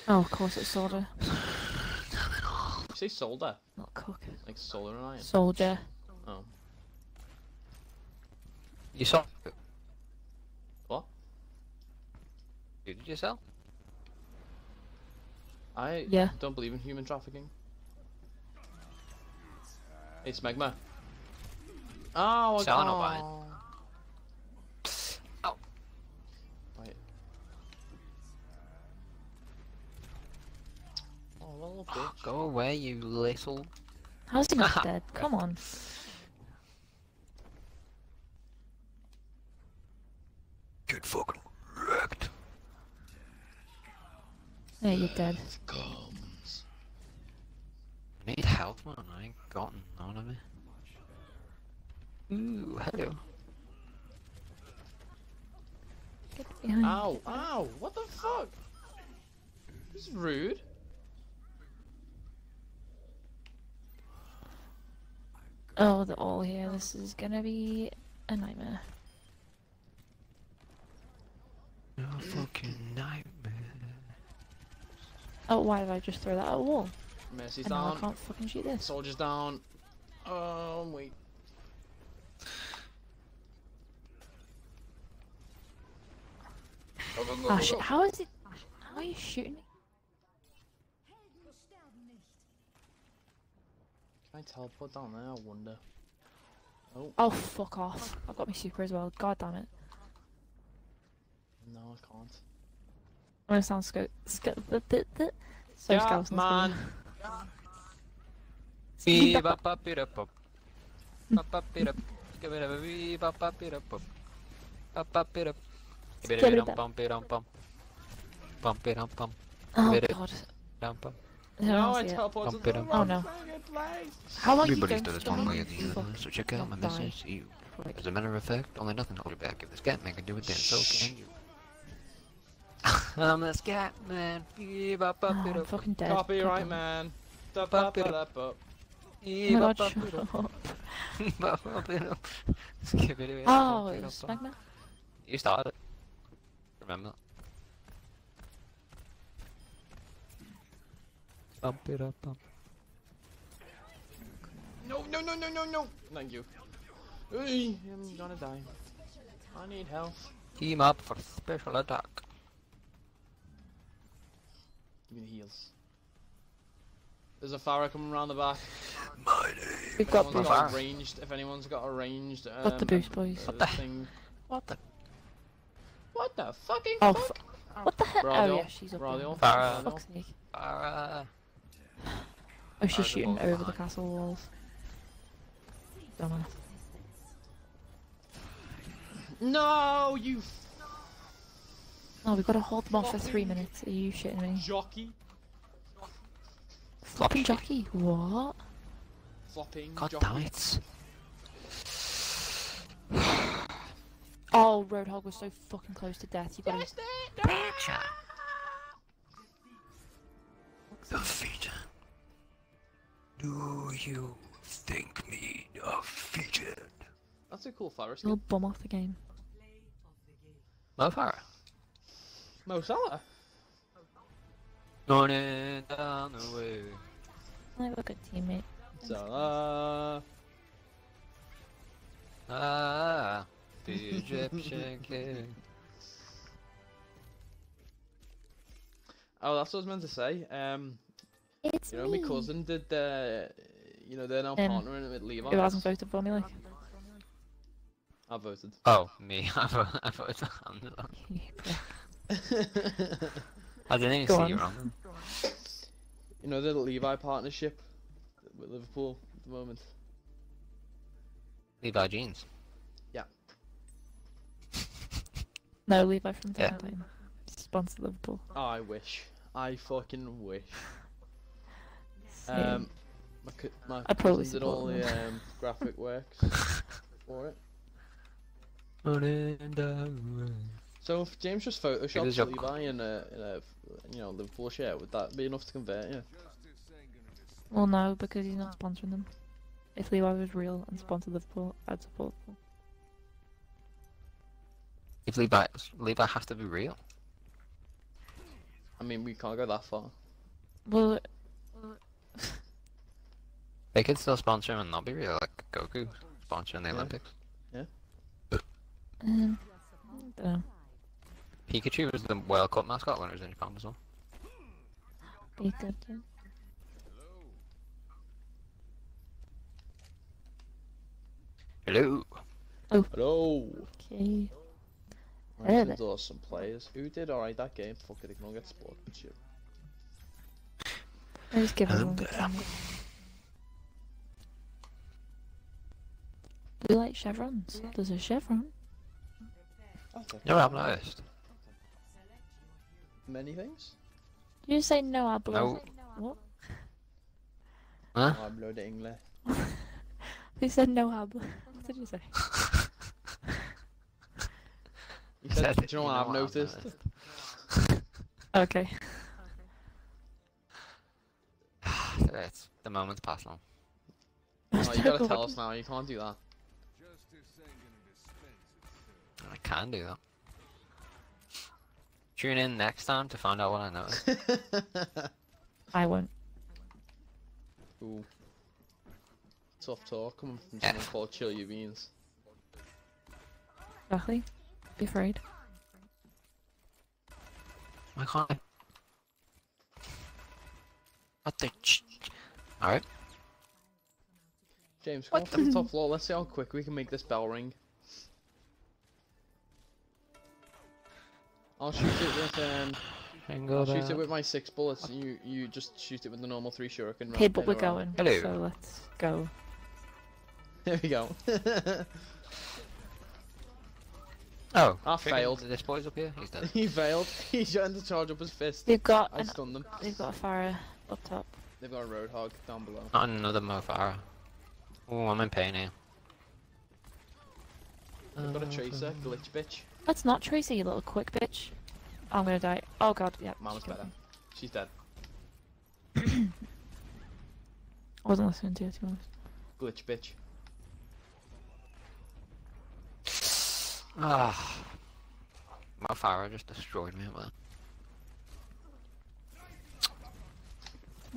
Oh, of course it's Soldier. *sighs* You say solder? Not Cook. Like solar and iron? Soldier. Oh. You saw. What? Who did you sell? I Yeah. don't believe in human trafficking. Hey, Smegma. Oh, I Selling or oh. Wait. Oh, little ah, bitch. Go away, you little. How's he not *laughs* dead? Come on. Get fucking wrecked. Yeah, you're dead. Comes. I need help, man. I ain't got none of it. Ooh, hello. Get behind. Ow, ow, what the fuck? This is rude. Oh, they're all here. This is gonna be a nightmare. No fucking nightmare. Oh, why did I just throw that at a wall? Mercy's And now I down. can't fucking shoot this. Soldiers down. Um, wait. Go, go, go, Ah, shit. How is it? How are you shooting me? Can I teleport down there? I wonder. Oh, Oh, fuck off. I've got my super as well. God damn it. no, I can't. I'm gonna sound sco- sco- th- th- th- so Yeah, skeleton. man. *laughs* Beep up up it up up. Up up it up. Give it a beep up up it up up. Up up it up. Give it Get a it dum up. bump it dum bump. Bump it dum. Oh Bit god. Dum bump. I No, wanna I see it. teleported to it the up. Oh, no. fucking place. How are you Everybody's going done this one way or the Fuck. other, so check out my message to you. As a matter of fact, only nothing holds you back. If the scat man can do it, then so can you. *laughs* I'm the scat man. Oh, I'm fucking dead. Copyright, God damn it. man. Da, Bump ba, it ba, up. da, ba. Oh my up god, shut up. up. Bump up it up. Skip it away. Oh, Bump it it was up, bump. Magma? You started it. Remember? Bump it up, bump. No, no, no, no, no, no. Thank you. Ui, I'm gonna die. I need help. Team up for special attack. Give me the heals. There's a Pharah coming around the back. We've got anyone's boost. got ranged, if anyone's got a ranged, um, Got the boost, boys. uh, What the- thing. What the? What the fucking Oh, fuck? fu- what the heck? Oh yeah, she's up radio, there. Pharah. Fuck's sake. Pharah. Oh, she's Pharah's shooting above over the castle walls. Dumbass. No, you No, we've got to hold them off for three minutes. Are you shitting me? jockey, Flopping jockey? What? flopping God jockey. damn it. Oh, Roadhog was so fucking close to death. You gotta. Bitch. Defeated. Do you think me a defeated? That's a cool forest. You'll bum off the game. Mo Farah. Mo Salah. Running down the way. I have a good teammate. Salah. Ah, the Egyptian king. Oh, that's what I was meant to say. Um, It's you know, my cousin did. Uh, you know, they're now partnering with Levi. Who hasn't voted for me? Like, I voted. Oh, me. *laughs* I thought I thought it was I didn't even Go see on. you wrong. you know the Levi partnership with Liverpool at the moment. Levi jeans. No, Levi from Yeah. Valentine. Sponsor Liverpool. Oh, I wish. I fucking wish. Um, my, co- my I'd probably did all support the um, graphic works *laughs* for it. Running down the way. So if James just is photoshops Levi in a, in a you know Liverpool shirt, would that be enough to convert you? well, no, because he's not sponsoring them. If Levi was real and sponsored Liverpool, I'd support them. If Levi, Levi has to be real. I mean, we can't go that far. Well, They could still sponsor him and not be real, like Goku sponsoring the Yeah. Olympics. um, I don't know. Pikachu was the World Cup mascot when he was in Japan as well. Be good, yeah. Hello. Hello. Okay. Right, Hello so there. there's some players who did alright that game. Fuck it, they can all get sport. But shit. I just give Hello everyone a there. camera. Do you like chevrons? There's a chevron. I'll No, it. I've noticed. Many things. Did you say no hablo? No. What? Huh? Oh, I'm loading *laughs* English. Who said no hablo? *laughs* What did you say? *laughs* You said, Said do you know what I've what I've noticed? noticed. *laughs* Okay. *sighs* it's the moment's passed on. Oh, you gotta tell us *laughs* now. You can't do that. I can do that. Tune in next time to find out what I know. *laughs* I won't. Ooh. Tough talk coming from Yeah. someone called Chill Your Beans. Exactly. Be afraid. Why can't I? What the? Ch- All right. James, come What up the top floor. Let's see how quick we can make this bell ring. I'll shoot it with um, I'll shoot it with my six bullets. and You you just shoot it with the normal three shuriken. Okay, round but we're a row. going. Hello. So let's go. *laughs* There we go. *laughs* Oh, I failed. This boy's up here. He's dead. *laughs* he failed. He's trying to charge up his fist. They've got I an, stunned them. they've got a Pharah up top. They've got a roadhog down below. Not another Mofara. Oh, I'm in pain here. They've got a tracer, glitch bitch. That's not Tracy, you little quick bitch. I'm gonna die. Oh god, yeah. Mama's she's got better. me. She's dead. *coughs* I wasn't listening to you, to be honest. Glitch bitch. Ah. Mofara just destroyed me up there.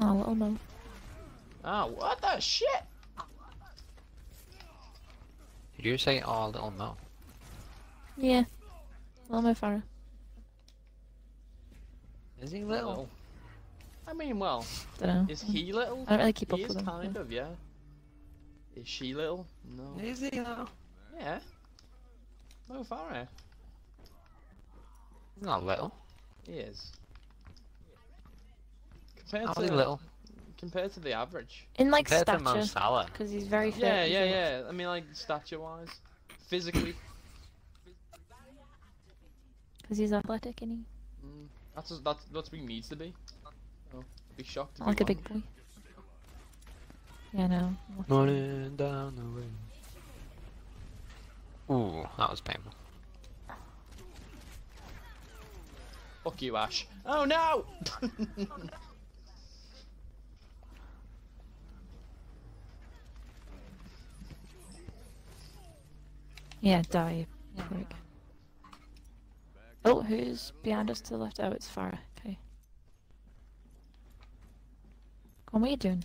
Oh, little Mo. Ah, what the shit? Did you say oh little Mo? Yeah. Little Mo Farah. Is he Little. I mean, well, Dunno. is he little? I don't really keep he up with him. kind yeah. of, yeah. Is she little? No. Is he though? Yeah. No, far He's not little. He is. Compared How's to he little? compared to the average. In like Compared to Mo stature, Salah. because he's very fit. Yeah, he's yeah, very- yeah. I mean, like stature wise, physically. Because he's athletic and he Mm, that's that's that's what he needs to be. Oh, be shocked. If not like a big boy. Yeah, no. Running down the way. Ooh, that was painful. Fuck you, Ashe. Oh no! *laughs* yeah, die, Oh, who's behind us to the left? Oh, it's Pharah. Okay. Come on, what are you doing?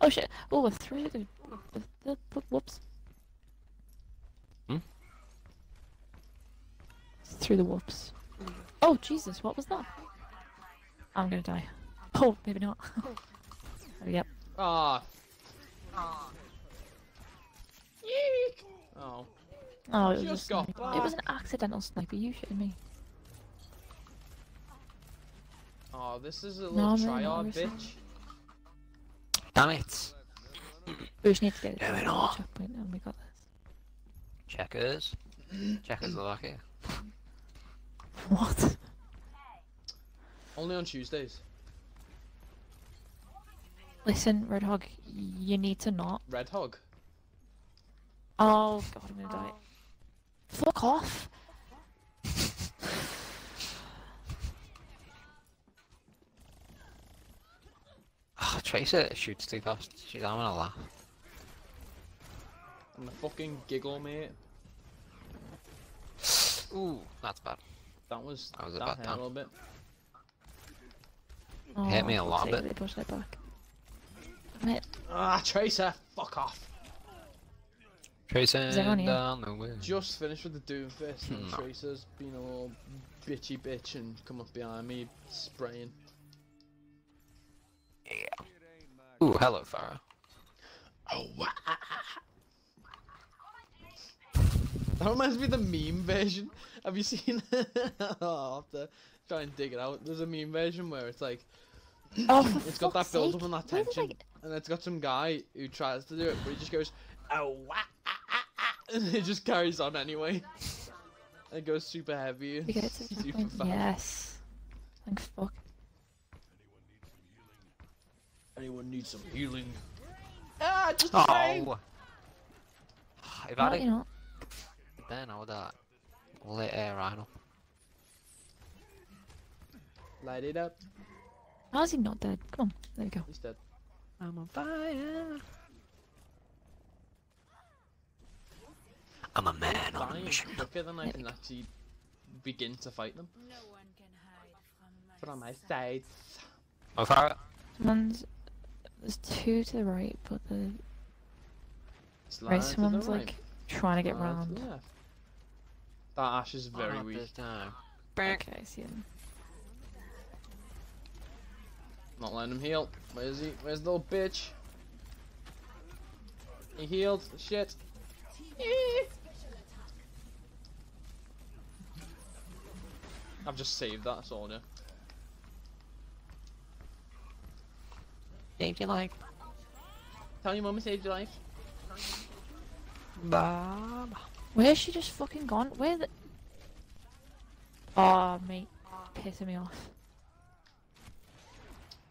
Oh shit! Oh, I threw the, the, the, the whoops. Through the whoops. Oh Jesus! What was that? I'm gonna die. *laughs* Oh, maybe not. oh, *laughs* yep. Ah. Yeek! Oh. Oh, it was, Just got sniper. it was an accidental sniper. You shitting me? Oh, this is a little I'm really tryhard not, I'm bitch. Damn it. We just need to get it. Yeah, to we checkpoint, and we got this. Checkers. Checkers are lucky. *laughs* What? Only on Tuesdays. Listen, Red Hog, you need to not. Red Hog. Oh god, I'm gonna die. Oh. Fuck off! *sighs* Oh, Tracer shoots too fast. She's gonna laugh. And the fucking giggle, mate. Ooh, that's bad. That was That was a that bad time. a little bit. Oh, Hit me a lot but bit. They pushed it back. Damn it. Ah, Tracer, fuck off. Tracing everyone here? down the way. Just finished with the Doomfist and No. Tracer's been a little bitchy bitch and come up behind me spraying. Yeah. Ooh, hello, Pharah. Oh, *laughs* wow. That reminds me of the meme version. Have you seen? oh, *laughs* I'll have to try and dig it out. There's a meme version where it's like Oh, for it's got that fuck's build up and that Where I tension, and it's got some guy who tries to do it, but he just goes, "Oh, ah, ah, ah," *laughs* and it just carries on anyway. And it goes super heavy. and We get it to super fast. Yes. Thank fuck. Anyone needs some healing? Ah, just the same. Oh! If No, I you had know. then I would have lit a rhino. Light it up. How is he not dead? Come on, there we go. He's dead. I'm on fire. I'm a man on a Dying mission. quicker than I can actually begin to fight them. No one can hide from my From my side. Oh, Pharah. There's two to the right, but the It's right lying to the right. like trying to get Lying to round. the left. That Ashe is very Not weak. This time. Okay, I see him. Not letting him heal. Where is he? Where's the little bitch? He healed. Shit. I've just saved that, that's all I know. Saved your life. Tell your mum I saved your life. Bob. Where's she just fucking gone? Where the? Oh, mate, pissing me off.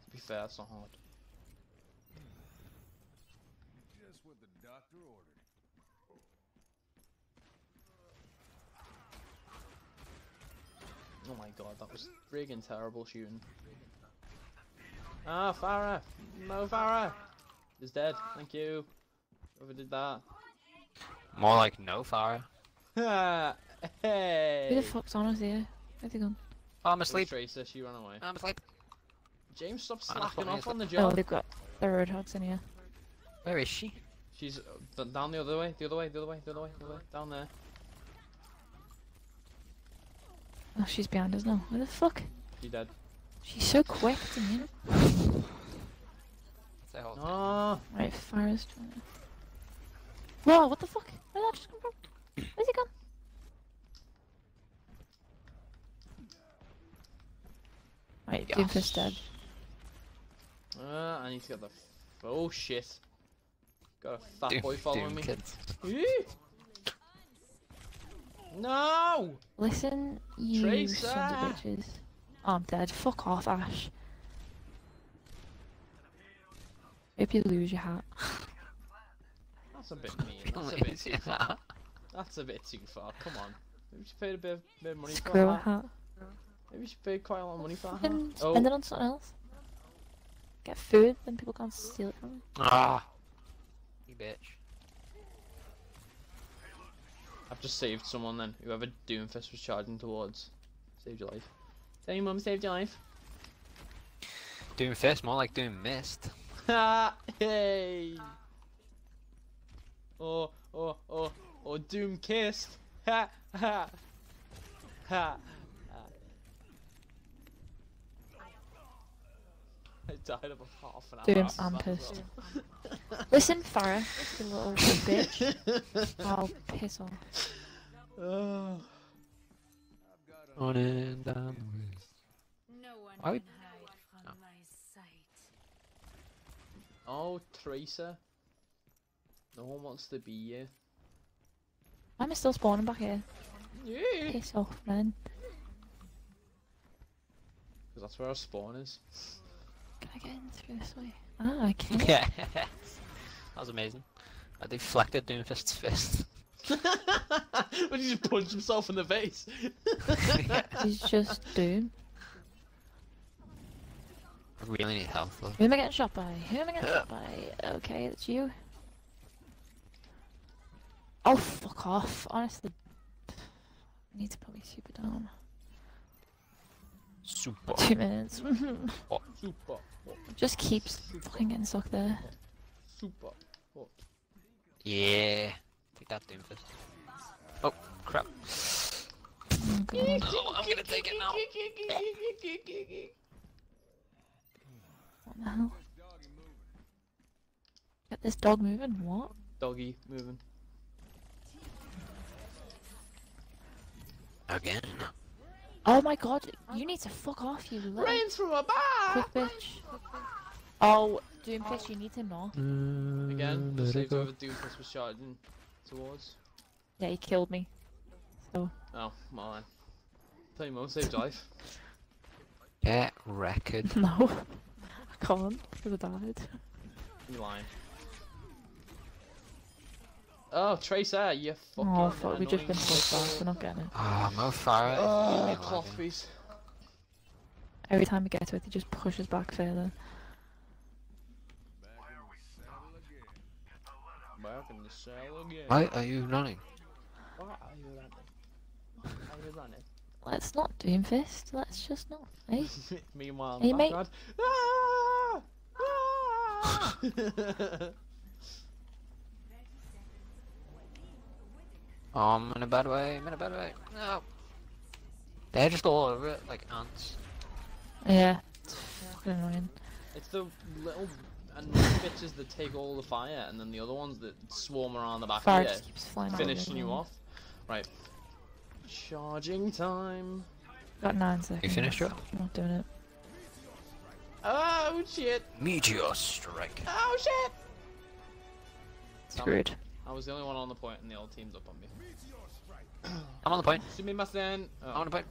To be fair, that's not hard. Just what the doctor ordered. Oh my god, that was friggin' terrible shooting. Ah, Pharah! No, Pharah! Is dead, thank you. Whoever did that. More like no Farah. *laughs* Who the fuck's on us here? Where's he gone? Oh, I'm asleep. Tracer, she ran away. I'm asleep. James, stop slacking off on the job. Oh, they've got the roadhogs in here. Where is she? She's uh, down the other way, the other way, the other way, the other way, the other way, down there. Oh, she's behind us now. Where the fuck? She dead. She's so quick to me. Say hold. Ah, Right, Pharah's trying to... Whoa, what the fuck? Where did that just come from? Where's he gone? Right, Yes. Doomfist dead. uh, I need to get the. F- oh shit! Got a fat Doom, boy following Doom me. kids. No! Listen, you sons of bitches. Oh, I'm dead. Fuck off, Ashe. If you lose your hat. *laughs* That's a bit *laughs* mean. That's a bit too far. That's a bit too far. Come on. We just paid a bit of, bit of money for Screw a that. hat. Maybe we should pay quite a lot of money for that. Fucking huh? spend it Oh, on something else. Get food, then people can't steal it from me. Ah, you bitch. I've just saved someone then. Whoever Doomfist was charging towards. Saved your life. Tell your mum saved your life. Doing fist, more like doing mist. Ha! *laughs* hey! Oh, oh, oh, oh, Doom kissed! Ha! Ha! Ha! I died about half an hour. Doom, after I'm pissed. well. Listen, Pharah, you little bitch. I'll piss off. Oh. *sighs* On and down No one Why would- can hide from my sight. oh, Tracer. No one wants to be here. Why am I still spawning back here? Yeah! Piss off, man. Because that's where our spawn is. Can I get in through this way? Ah, I can. Yeah, *laughs* that was amazing. I deflected Doomfist's fist. *laughs* when he just punched himself in the face. *laughs* He's just Doom. I really need health though. Who am I getting shot by? Who am I getting shot by? Okay, it's you. Oh, fuck off. Honestly. I need to put my super down. Super. Two minutes. *laughs* Super. just keeps fucking getting stuck there. Super. Oh. Yeah. Take that Doomfist. Oh, crap. Oh, God. Oh, I'm gonna take it now. What the hell? Get this dog moving? What? Doggy moving. Again. Oh my god, you need to fuck off, you little Rains from a quick bitch. Oh, Doomfist, you need to know. Again, the save whoever Doomfist was charging towards. Yeah, he killed me. So, Oh, well then. Tell your mum saved life. Get record. *laughs* no. I can't, because I died. You lying. Oh, Tracer, you fucking Oh fuck, we've just been annoying so fast, we're not getting it. Ah, Mo Farah. Oh, is cloth Every time we get to it, he just pushes back further. Back in the cell again. Why are you running? Why are you running? Why are you running? Let's not Doomfist, let's just not, eh? *laughs* Meanwhile, in Hey, the mate. Ah! Ah! *laughs* *laughs* Oh, I'm in a bad way. I'm in a bad way. No. They're just all over it like ants. Yeah, it's fucking annoying. it's the little and *laughs* bitches that take all the fire, and then the other ones that swarm around the back Fire of you, keeps flying finishing of you off. Right. Charging time. Got nine seconds. You finished it? I'm not doing it. Oh shit! Meteor strike. Oh shit! Screwed. I was the only one on the point, and the old team's up on me. *clears throat* I'm on the point. Sumimasen. I'm on Oh, the point.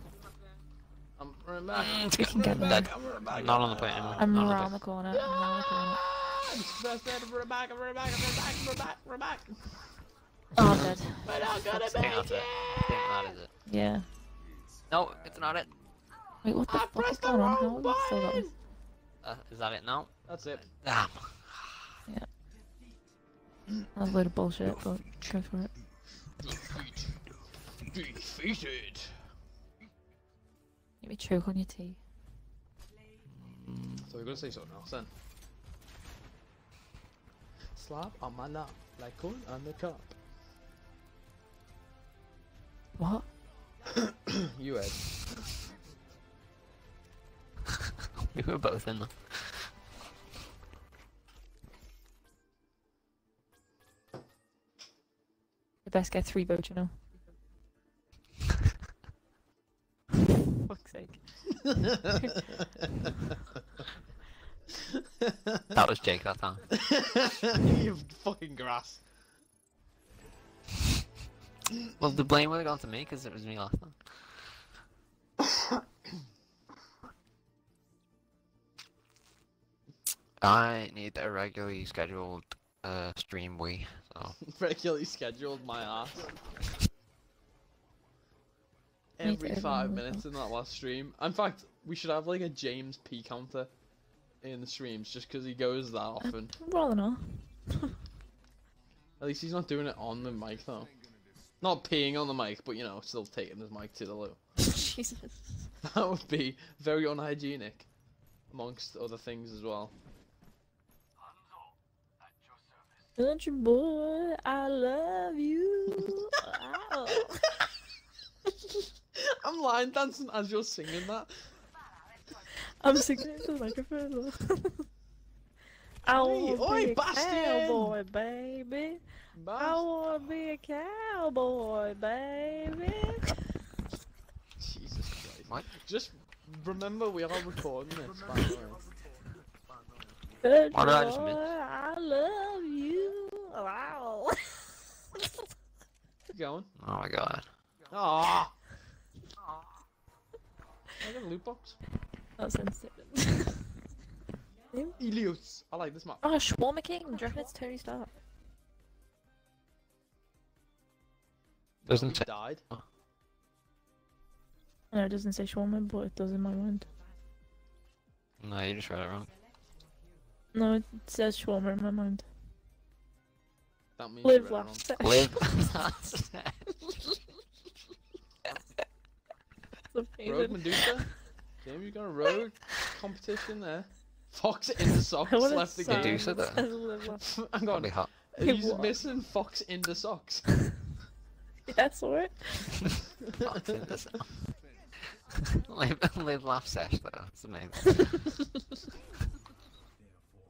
I'm running back. We can get I'm there. back. I'm running back. I'm not on the point anymore. I'm not on the around point. the corner. I'm around the corner. Dead, I'm running back. I'm running back. I'm running back. I'm running back. I'm running back. Oh, I'm dead. We're not gonna make it. it. I think that is it. Yeah. No, it's not it. Wait, what the I fuck is going on? How wrong have we still got this? button. Uh, is that it now? That's it. Damn. That's a load of bullshit, but go for it. Defeated. Let me choke on your tea. So we're gonna say something else then. Slap on my knob, like corn on the cup. What? *coughs* you Ed. we *laughs* were both in them. The best get three votes, you know. *laughs* Fuck's sake. *laughs* That was Jake that time. *laughs* you fucking grass. Well, the blame would have gone to me because it was me last time. *coughs* I need a regularly scheduled uh, stream we so *laughs* Regularly scheduled my ass. every five minutes in that last stream. In fact, we should have like a James P counter in the streams just because he goes that often. Rather not. At least he's not doing it on the mic though. Not peeing on the mic, but you know, still taking his mic to the loo. Jesus. *laughs* That would be very unhygienic, amongst other things as well. Country boy, I love you. *laughs* I'm line dancing as you're singing that. I'm singing it to the microphone. *laughs* I wanna oi, be a Bastion! cowboy, baby. I wanna be a cowboy, baby. Jesus Christ. Just remember we are recording this, by the way. Country Why did I just miss? I love you. Wow. *laughs* Keep going. Oh my god. Ah. I got a loot box. That's sensitive. *laughs* Ilios. I like this map. oh, Shawarma King. Do you it's Tony Stark? Doesn't He say. died. No, it doesn't say Shawarma, but it does in my mind. No, you just read it wrong. No, it says Shawarma in my mind. That means Live, you read it laugh, wrong. Live. *laughs* Rogue Medusa. James, you got a rogue competition there. Fox in the socks *laughs* I want left to the game. Medusa there. Says live, laugh. Hang That'd on. be hot. He's What? missing Fox in the socks. Yeah, I saw it. Fuck's in this. *laughs* live, live, laugh, sesh though. It's amazing.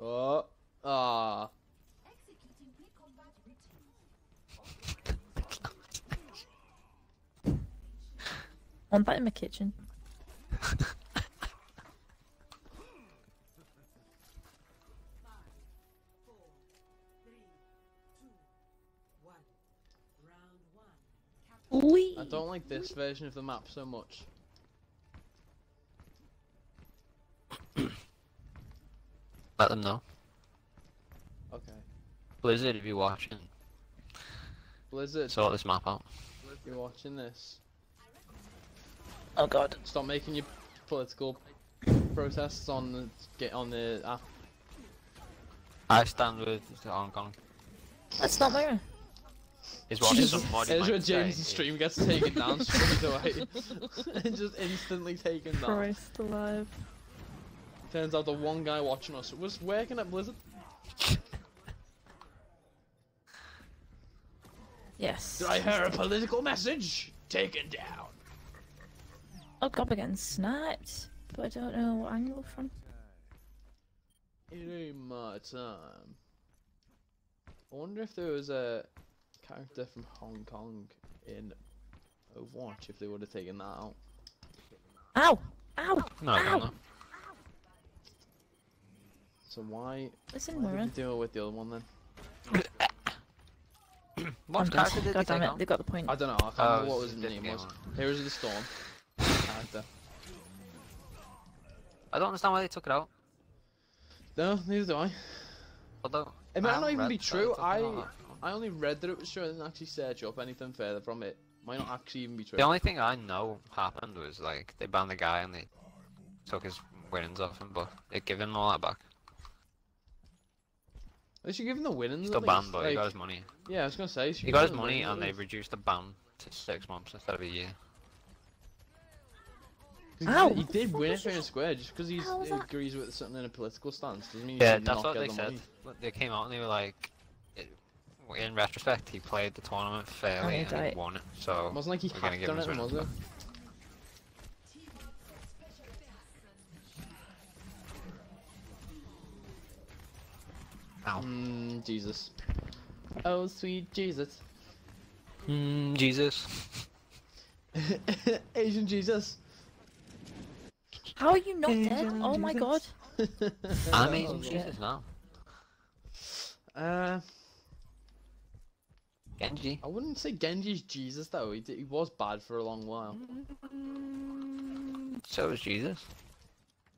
Oh. Ah. I'm back in my kitchen. Wee. I don't like this version of the map so much. Let them know. Okay. Blizzard, if you're watching, Blizzard, sort this map out. if you're watching this, Oh god. stop making your political protests on the get on the app. I stand with Hong Kong. That's not there. Is what is a mod Ezra might James' stream gets taken down straight away. *laughs* Just instantly taken down. Christ alive. Turns out the one guy watching us was working at Blizzard. *laughs* Yes. Did I hear a political message? Taken down. Oh god, we're getting sniped. But I don't know what angle from. It ain't my time. I wonder if there was a character from Hong Kong in Overwatch if they would have taken that out. Ow! Ow! No, I Ow! Don't know. So why, Listen, why did Mora. do it with the other one then? *coughs* What I'm character dead. did God they damn it, on? they got the point. I don't know. I can't Oh, remember what it's his a name different was. Heroes of the Storm character. I don't understand why they took it out. No, neither do I. Although It might not even be true. I. I only read that it was true. I didn't actually search up anything further from it. Might not actually even be true. The only thing I know happened was like they banned the guy and they took his winnings off him, but they give him all that back. They should give him the winnings. Still at banned, least. but he got his money. Yeah, I was gonna say. He got his money and they least. reduced the ban to six months instead of a year. He Ow! did- He did win the it fair and square just because he hell agrees with something in a political stance. Doesn't mean Yeah, he that's not what they the said. money. But They came out and they were like, it, in retrospect, he played the tournament fairly Oh, and he won it. So It wasn't like he we're gonna hacked give on him it, his was it? Ow. Mm, Jesus. Oh, sweet Jesus. Mm, Jesus. *laughs* Asian Jesus. How are you not dead? Asian Oh my god. I'm *laughs* Oh, Asian. Jesus now. Uh, Genji. I wouldn't say Genji's Jesus though. He, he was bad for a long while. Mm, So is Jesus.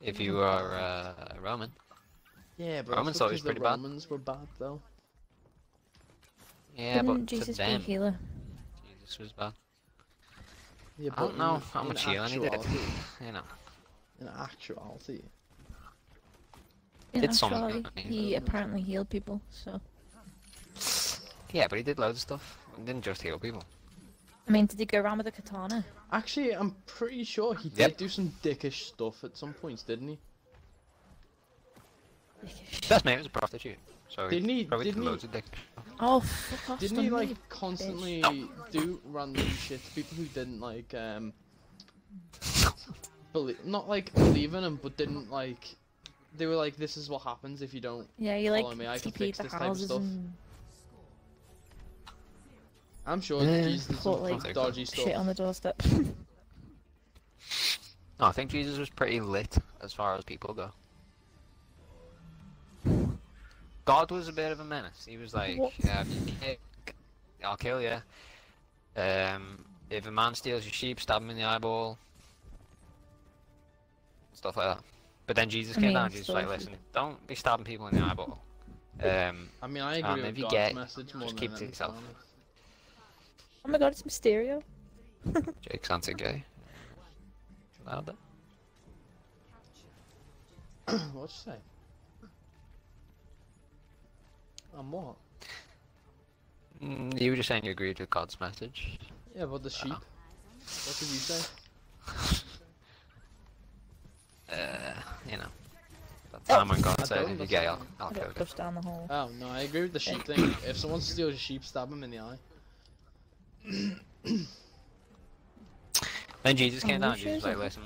If you are uh, Roman. Yeah, but Romans that's thought he was the pretty bad. Romans were bad though. Yeah, Didn't but to Jesus be a them, healer? Jesus was bad. Yeah, I don't know in- how in much healing he did. *laughs* You know. In actuality, In Did some- actuality, he apparently healed people, so. Yeah, but he did loads of stuff. He didn't just heal people. I mean, did he go around with a katana? actually, I'm pretty sure he did Yep. do some dickish stuff at some points, didn't he? Best mate was a prostitute. So Didn't he- probably didn't did he- of dick. Oh, fuck off. Didn't he Stunny. like constantly do random shit to people who didn't like um *laughs* believe not like believe in him but didn't like they were like this is what happens if you don't Yeah, you, like follow me, I can fix this type of stuff. And... I'm sure Yeah. Jesus did put some like dodgy stuff. shit on the doorstep. *laughs* No, I think Jesus was pretty lit as far as people go. God was a bit of a menace. He was like, What? uh, "I'll kill you." Um, if a man steals your sheep, stab him in the eyeball. Stuff like that. But then Jesus I came mean, down. Jesus was like, "Listen, don't be stabbing people in the eyeball." Um, I mean I Um, agree if with you God's get- message more just than keep to anything, yourself. to be oh my god, it's Mysterio. Jake's anti-gay. Allowed that? What'd you say? And what? Mm, you were just saying you agreed with God's message. Yeah, but the sheep. What did you say? *laughs* Uh, you know. That time when God I said, don't if you're gay, I'll, understand. I'll kill you. down the hole. Oh no, I agree with the sheep thing. If someone steals a sheep, stab him in the eye. Then Jesus Oh, came down. you Jesus was like, listen,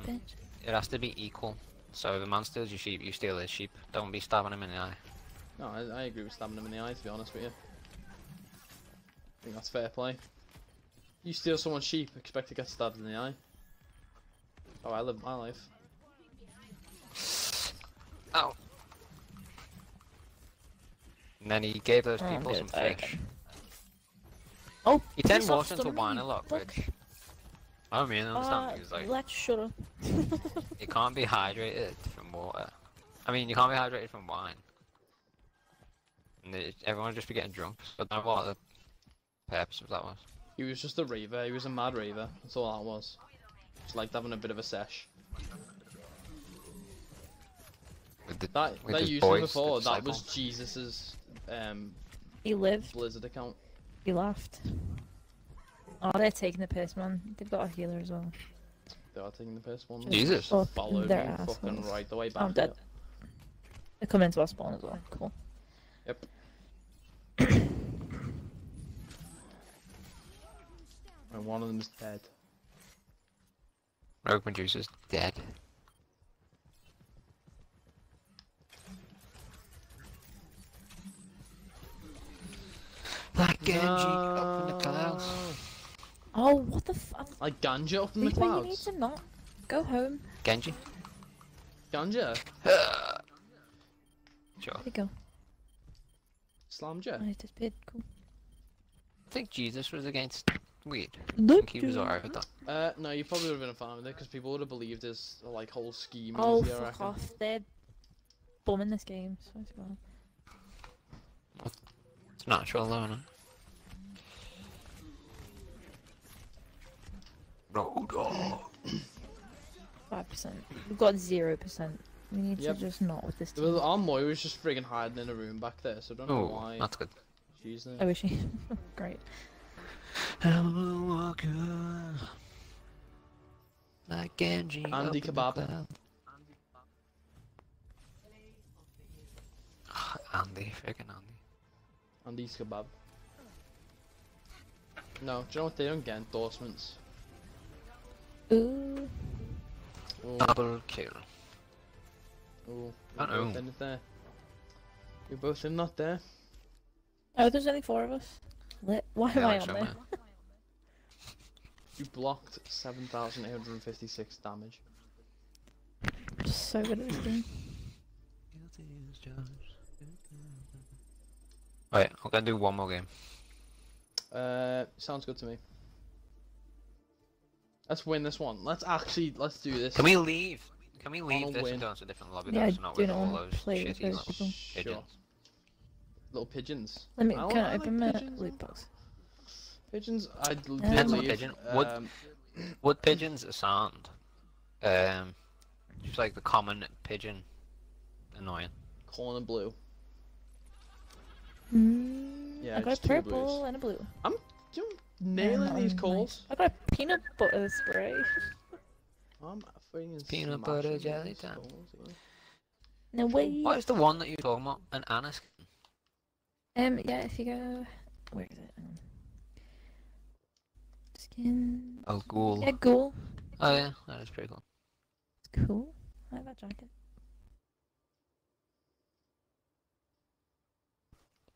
it has to be equal. So if a man steals your sheep, you steal his sheep. Don't be stabbing him in the eye. No, I, I agree with stabbing him in the eye, to be honest with you. I think that's fair play. You steal someone's sheep, expect to get stabbed in the eye. Oh, I live my life. *laughs* Oh. And then he gave those Oh, people good. some Okay. fish. Oh, He then piss walked into wine a lot, fuck. which I don't really understand. Uh, He was like, let's shut up. *laughs* you can't be hydrated from water. I mean, you can't be hydrated from wine. And it, everyone would just be getting drunk. So I don't know what the purpose of that was. He was just a raver, he was a mad raver, that's all that was. Just liked having a bit of a sesh. With the, That, with that his you boys, said the before, that was disciples. Jesus's um, he lived. Blizzard account. He laughed. Oh, they're taking the piss, man. They've got a healer as well. They are taking the piss one. Jesus. Fuck Followed their me fucking assholes. right the way back. I'm dead. They come into our spawn as well. Cool. Yep. And one of them's dead. Rogue Medusa's dead. Like Genji up in the clouds. Oh, what the fuck? Like ganja up in the Wait, wait, you need to not go home. Genji? Ganja? *sighs* sure. There you go. Slamja? I disappeared. Cool. I think Jesus was against weed. I Look. think he was alright with that. Uh, no, you probably would have been a fan of it because people would have believed his like whole scheme. Oh, easy, fuck reckon. off. They're bumming this game. Swear to God. It's natural though, isn't it? Road dog. Five percent. We've got zero percent. We need Yep. to just not with this team. Well, our Moy was just friggin' hiding in a room back there, so I don't know Oh, why that's good. she's there. I wish he. *laughs* Great. Hello, Walker. Like Genji. Andy up in the Kebab. cloud. Ah, *sighs* Andy, freaking Andy. Andy's kebab. No, do you know what? They don't get endorsements. Ooh. Oh, Double kill. oh, I we're both know. in it there. We're both in not there. Oh, there's only four of us. Lit. Why am Yeah, I on so, there? man. You blocked 7,856 damage. so good at this game. Wait, I'm gonna do one more game. Uh, sounds good to me. Let's win this one. Let's actually, let's do this. Can we leave? Can we leave this win. and go into a different lobby? Yeah, That's not do with not all those play shitty those little people. Sure. pigeons. Little pigeons. Let me. I Can li- I I open like my pigeons. loot box? Pigeons, I d- do Depends on the believe, pigeon. Would- um, Wood pigeons sound. Um, just like the common pigeon. Annoying. Corn and blue. Mm, Yeah, I got a purple and a blue. You nailing Um, these nice. calls. I got a peanut butter spray. *laughs* I'm freaking Peanut butter smashing jelly time. yeah. No way. What is the one that you're talking about? An anise? Um, yeah, if you go, where is it? Hang. Skin. Oh, ghoul. Yeah, ghoul. Oh yeah, that is pretty cool. It's cool. I like that jacket.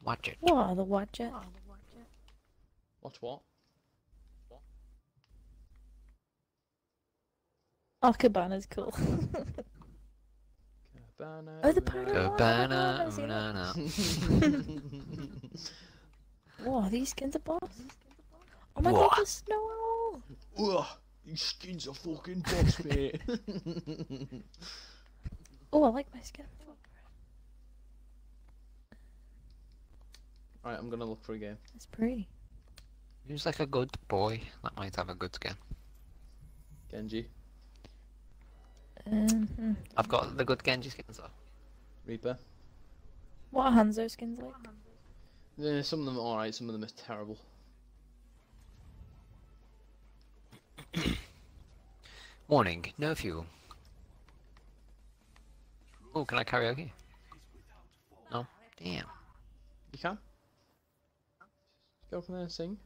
Watch it. What the watcher? Watch it. Watch what? Oh, cabana's cool. *laughs* Cabana, Oh, the Cabana. pirate Cabana, I've seen banana. *laughs* Whoa, these skins are boss. Oh my Whoa. god, the snow owl. Ugh, these skins are fucking boss, mate. *laughs* Oh, I like my skin. Alright, I'm gonna look for a game. It's pretty. Who's like a good boy that might have a good skin? Genji, Um, hmm. I've got the good Genji skins though. Reaper. What are Hanzo skins like? Yeah, some of them are alright, some of them are terrible. *coughs* Warning, no fuel. Oh, can I karaoke? No? Damn. You can? Go from there and sing.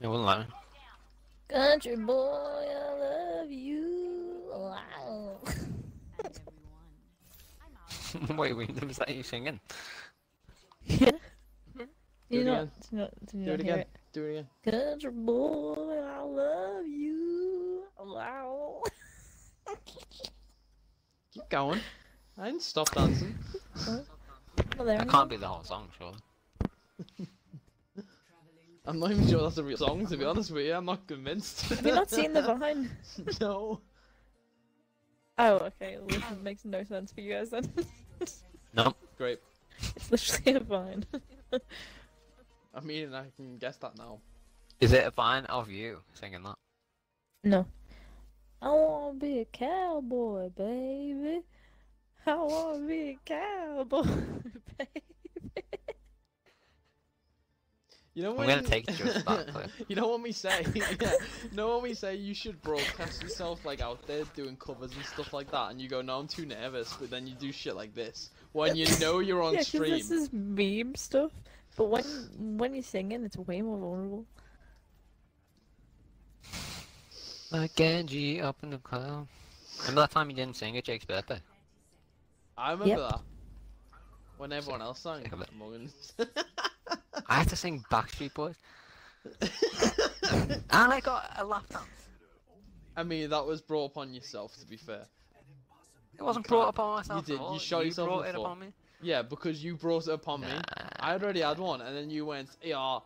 It wouldn't let me. Country boy, I love you. Wow. *laughs* Wait, wait, was that you singing? Yeah. Do you it not, again. do not, do Do it again. it? Do it again. Country boy, I love you. Wow. Keep going. I didn't stop dancing. Well, there I can't go. be the whole song, surely. *laughs* I'm not even sure that's a real song, to be honest with you. I'm not convinced. Have you not seen the vine? *laughs* no. Oh, okay. Well, *laughs* it makes no sense for you guys then. *laughs* No. Great. it's literally a vine. *laughs* I mean, I can guess that now. Is it a vine of you singing that? no. I wanna be a cowboy, baby. I wanna be a cowboy, baby. You know I'm when gonna take just that clip. you know what we say? *laughs* yeah. You know when we say you should broadcast yourself like out there doing covers and stuff like that, and you go, "No, I'm too nervous," but then you do shit like this when you know you're on *laughs* yeah, 'cause stream. this is meme stuff. But when when you're singing, it's way more vulnerable. Like Genji up in the cloud. Remember that time you didn't sing at Jake's birthday? I remember Yep. that when everyone else sang. Sick it. Morgan. *laughs* I had to sing Backstreet Boys. *laughs* And I got a lap dance. I mean, that was brought upon yourself. To be fair. It wasn't can't- brought upon myself. You did, you all. shot yourself in brought the it upon me. Yeah, because you brought it upon me. I already had one, and then you went, "Yeah,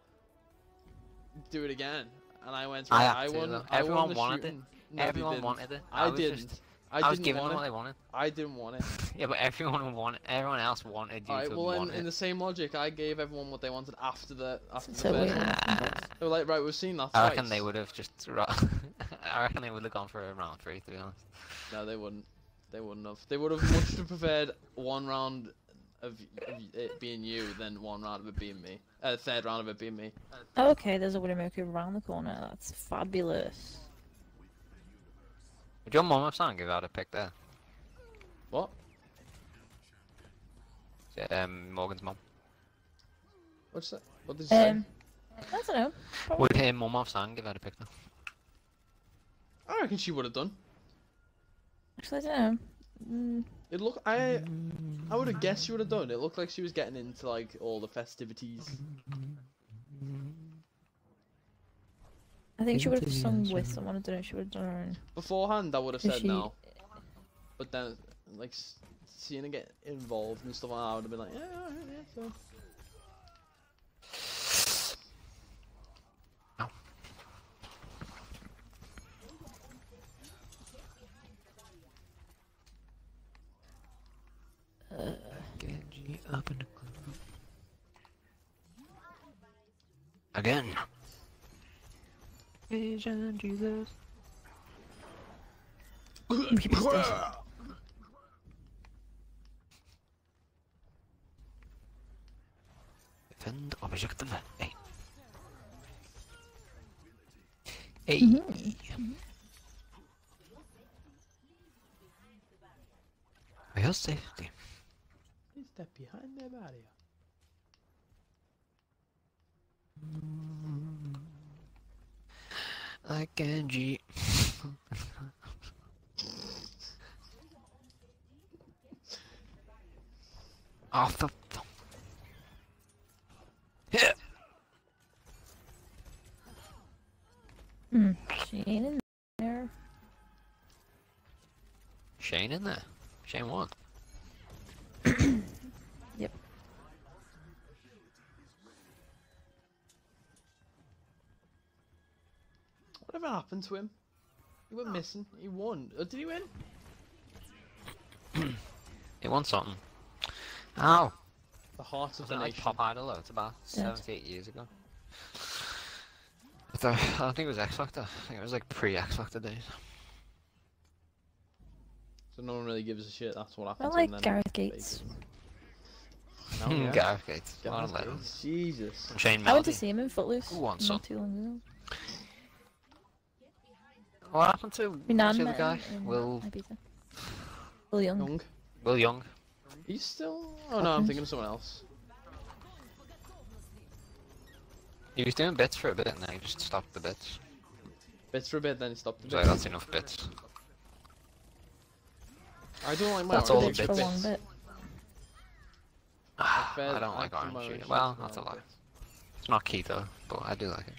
do it again," and I went, I "Right, had I to, won. though. I Everyone won the wanted it. shooting." No, they Everyone didn't. wanted it. I, was didn't. Just, I, I, was didn't giving them want what they wanted. I didn't want it. *laughs* Yeah, but everyone wanted. Everyone else wanted you Alright, to well, in, want in it. the same logic, I gave everyone what they wanted after the after the So first weird. one. They were like, "Right, we've seen that." I twice." reckon they would have just. *laughs* I reckon they would have gone for a round three, to be honest. No, they wouldn't. They wouldn't have. They would have much have preferred one round of, of it being you than one round of it being me. Uh, third round of it being me. Okay, there's a Widowmaker around the corner. That's fabulous. Would your mum have sang if I'd have picked her? What? Um, Morgan's mum. What's that? What did you say? Um, I don't know. Probably. Would her mum have sang if I'd have picked her? I reckon she would have done. Actually, I don't know. Mm, It look. I. I would have guessed she would have done. It looked like she was getting into like all the festivities. I think she would have sung with someone. I don't know. She would have done her own. Beforehand, I would have said she- no. But then, like, seeing her get involved and stuff like that, I would have been like, yeah, alright, yeah, so. Ow. Genji up in the club. Again. Asian Jesus. Defend objective A. A. For your safety. Please step behind the barrier. Like Genji. Off the. Yeah. Hmm, she ain't in there. Shane in there. Shane won. Whatever happened to him? He went missing. He won. Uh, did he win? *clears throat* He won something. Ow! The heart of the it like nation. Pop Idol? though? It's about Dead. 78 years ago. *sighs* I thought- I don't think it was X Factor. I think it was like pre X Factor days. So no one really gives a shit. That's what I happened to like him then. Gareth Gates. basically. *laughs* No, yeah. Gareth Gates. Gareth. Gates. Jesus. And Shane I went to see him in Footloose Who won, son? not too long ago. What happened to My the other guy? Uh, him in Will Ibiza. Will Young. Young. Will Young. He's still. Oh no, I'm thinking of someone else. He was doing bits for a bit and then he just stopped the bits. Bits for a bit, then he stopped. the So bit. that's enough bits. I don't like my That's all the Bitch for a bits. long bit. Ah, I prefer- don't like prefer orange shooting. Well, that's a lie. It's not keto, but I do like it.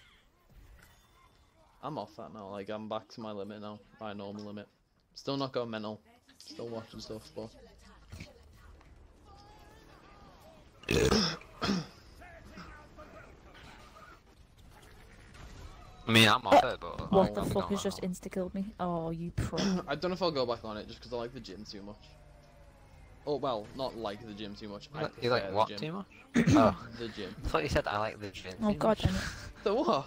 I'm off that now. Like I'm back to my limit now. My normal limit. Still not going mental. Still watching stuff, but *coughs* I mean, I'm off it, but What I'll the fuck going has just insta killed me? Oh, you pro. *coughs* I don't know if I'll go back on it just because I like the gym too much. Oh well, not like the gym too much. I You like- You like prefer the what gym. too much? *coughs* oh, The gym. I thought you said I like the gym. oh too god much. damn it. *laughs* The what?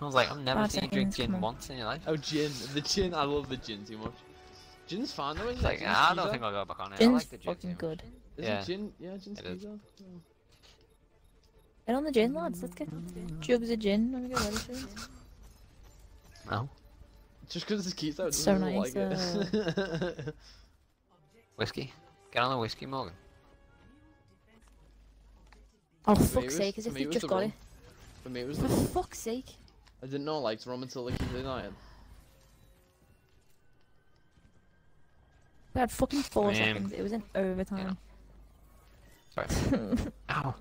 I was like, I've never Five seen you drink gin on. once in your life. Oh, gin. The gin. I love the gin too much. Gin's fine though, isn't It's it? like, Gin's I don't think I'll go back on it. I like the gin too fucking much. good. Is Yeah. it gin? Yeah, gin's It is. skeezer. Get on the gin, lads. Let's get jugs of gin. Let me get ready for it. No. Just because it's keto It's doesn't so nice, like it. Uh, *laughs* whiskey? Get on the whiskey, Morgan. Oh, For fuck's sake, as if me, they it was just got rum. it. For me, it was For the rum. fuck's sake. I didn't know I liked rum until like the night. We had fucking four seconds. It was in overtime. Sorry. *laughs* Ow.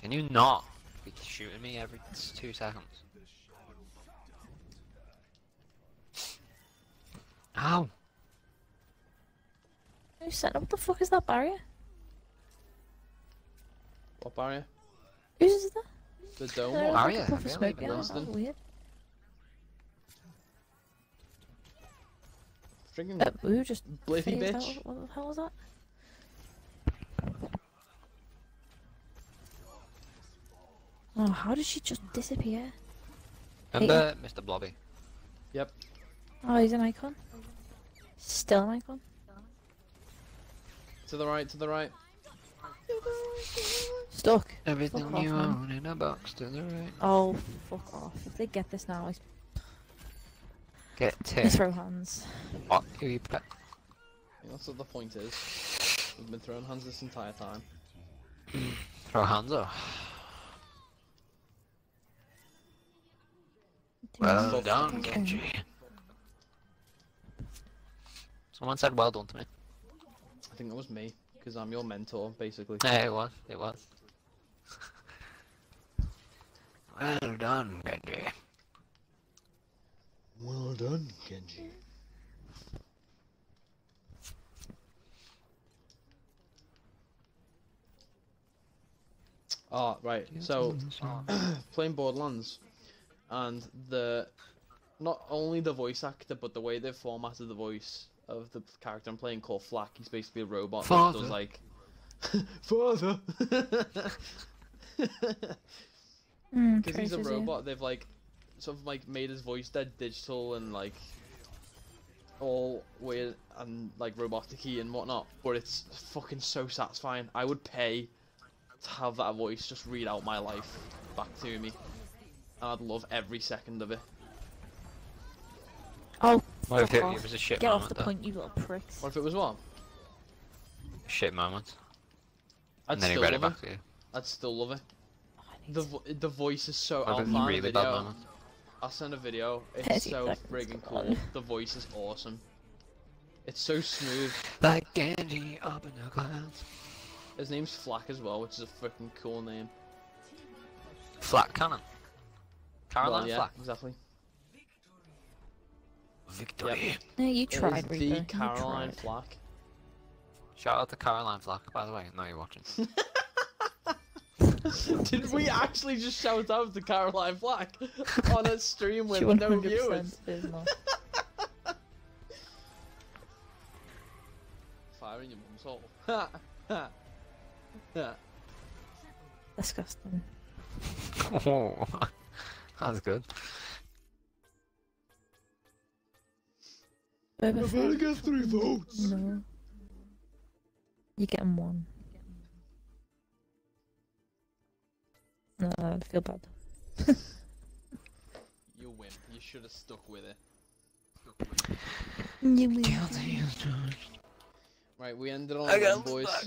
Can you not be shooting me every two seconds? Ow! Who said What the fuck is that barrier? What barrier? Whose is that? The dome There was one? like Barrier? a puff smoke behind it. Boston? That was weird. Freaking Uh, who just Bliffy phased out? bitch. What the hell was that? Oh, how did she just disappear? Remember Mr. Blobby? Yep. Oh, he's an icon. Still an icon. To the right, to the right. Stuck. Everything off, you man. own in a box to the right. Oh, fuck off. If they get this now, I Get I to throw hands. what you pet. I that's what the point is. We've been throwing hands this entire time. Mm. Throw hands up. Well Fuck. done, Genji. Someone said well done to me. I think that was me, because I'm your mentor, basically. Yeah, it was. It was. *laughs* well done, Genji. Well done, Genji. Ah, right. So, *clears throat* playing Borderlands, and the not only the voice actor, but the way they've formatted the voice of the character I'm playing called Flack. He's basically a robot that Father. does like *laughs* Father. *laughs* Mm, Because he's a traitors, yeah. robot, they've like sort of like made his voice dead digital and like all weird and like robotic-y and whatnot. But it's fucking so satisfying. I would pay to have that voice just read out my life back to me. And I'd love every second of it. Oh, What if fuck it, off. it was a shit Get off the though? point, you little pricks. What if it was one? Shit moment. I'd and then he still read it love back to you. I'd still love it. Oh, The vo- the voice is so. What I'll if it was find a a really bad video. moment? I'll send a video. It's so seconds friggin' gone. cool. The voice is awesome. It's so smooth. Like Angie up in the clouds. His name's Flack as well, which is a freaking cool name. Flack cannon. Caroline well, yeah, Flack. exactly. Victory. No, you It is tried, the Reaper. You Caroline tried. Flack. Shout out to Caroline Flack, by the way. I know you're watching. *laughs* Did we actually just shout out to Caroline Flack *laughs* on a stream with She no viewers? is not. Fire in your mum's hole. Ha, ha, ha. Disgusting. *laughs* oh, that's good. I've only Fett? got three votes. No. You get getting one. No, I feel bad. *laughs* You win. You should have stuck with it. You win. Right, we ended on I a got boys. back.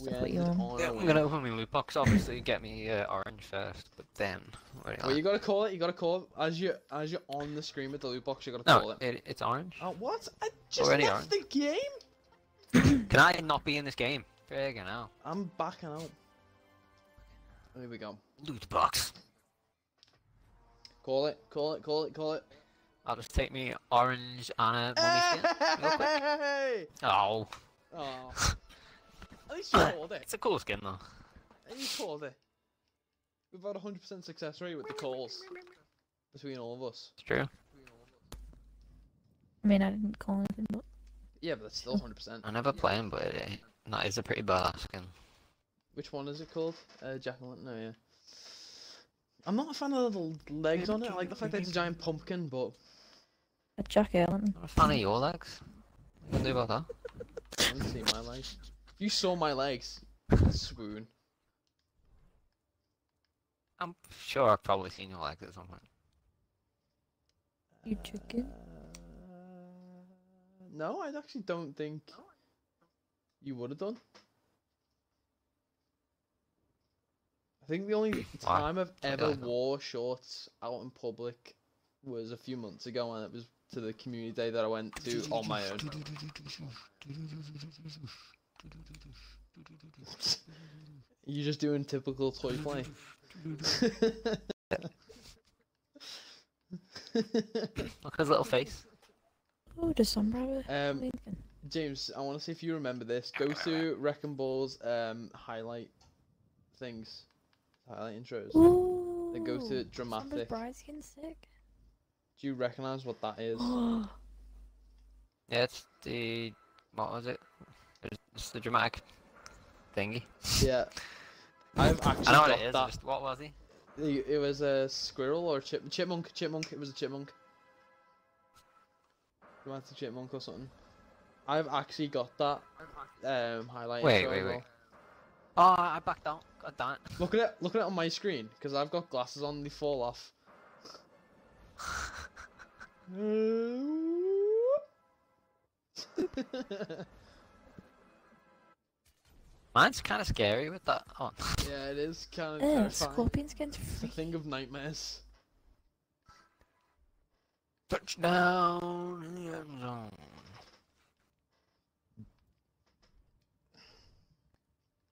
We Stuff what ended you on on. a I'm gonna open my loot box, obviously, get me uh, orange first, but then. What do you Well, you gotta call it. You gotta call it as you as you're on the screen with the loot box. You gotta call No, it. it, it's orange. Oh, what? I just Already left orange. the game. *coughs* Can I not be in this game? Friggin' hell. I'm backing out. Here we go. Loot box. Call it. Call it. Call it. Call it. I'll just take me orange and a mummy skin. real quick. *laughs* Hey! Oh, Oh. *laughs* At least you called it. it's a cool skin though. At least you called it. We've had a hundred percent success rate with the calls between all of us. It's true. I mean, I didn't call anything, but Yeah, but that's still hundred percent. I never play him, but it, that is a pretty badass skin. Which one is it called? Uh, Jack and Lantern. No, yeah. I'm not a fan of the legs on it. I like the fact that it's a giant pumpkin, but a Jack Allen. I'm a fan of your legs. What can you do about that? I haven't seen my legs. If you saw my legs, swoon. I'm sure I've probably seen your legs at some point. You chicken. Uh, no, I actually don't think you would have done. I think the only time I've ever wore shorts out in public was a few months ago, and it was to the community day that I went to on my own. *laughs* You just doing typical toy play. Look at his little face. Oh, does Sombra have a um, Lincoln? James, I want to see if you remember this. Go to Wrecking Ball's um, highlight things, highlight intros. Ooh. Then go to Sombra's dramatic. bride skin sick. Do you recognise what that is? *gasps* Yeah, it's the what was it? It's- the dramatic thingy. yeah. *laughs* I've actually I know what got it is. that. Just, what was he? It was a squirrel or a chip, chipmunk. Chipmunk. It was a chipmunk. Dramatic chipmunk or something. I've actually got that um, highlight. Wait, wait, wait. Oh, I backed out. God damn it. Look at it. Look at it on my screen because I've got glasses on. They fall off. *laughs* *laughs* Mine's kind of scary with that. Oh, yeah, it is kind of Ew, terrifying. scorpion skin's It's a free. thing of nightmares. touchdown in the end zone.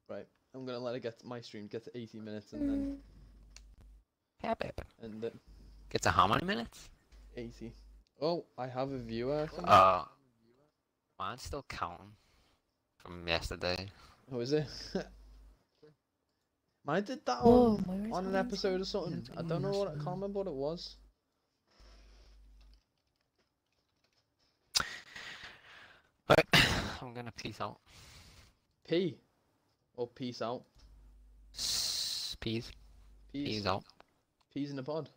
Right, I'm gonna let it get my stream get to 80 minutes and then. Yeah, baby. end it. Get to how many minutes? 80. Oh, I have a viewer. I think. Uh, mine's still counting from yesterday. Who is it? *laughs* Mine did that Whoa, on, on an episode or something. I don't know what. I can't remember what it was. Right, *coughs* I'm gonna peace out. P. Or peace out. S- Peas. Peace. Out. Peas in the pod.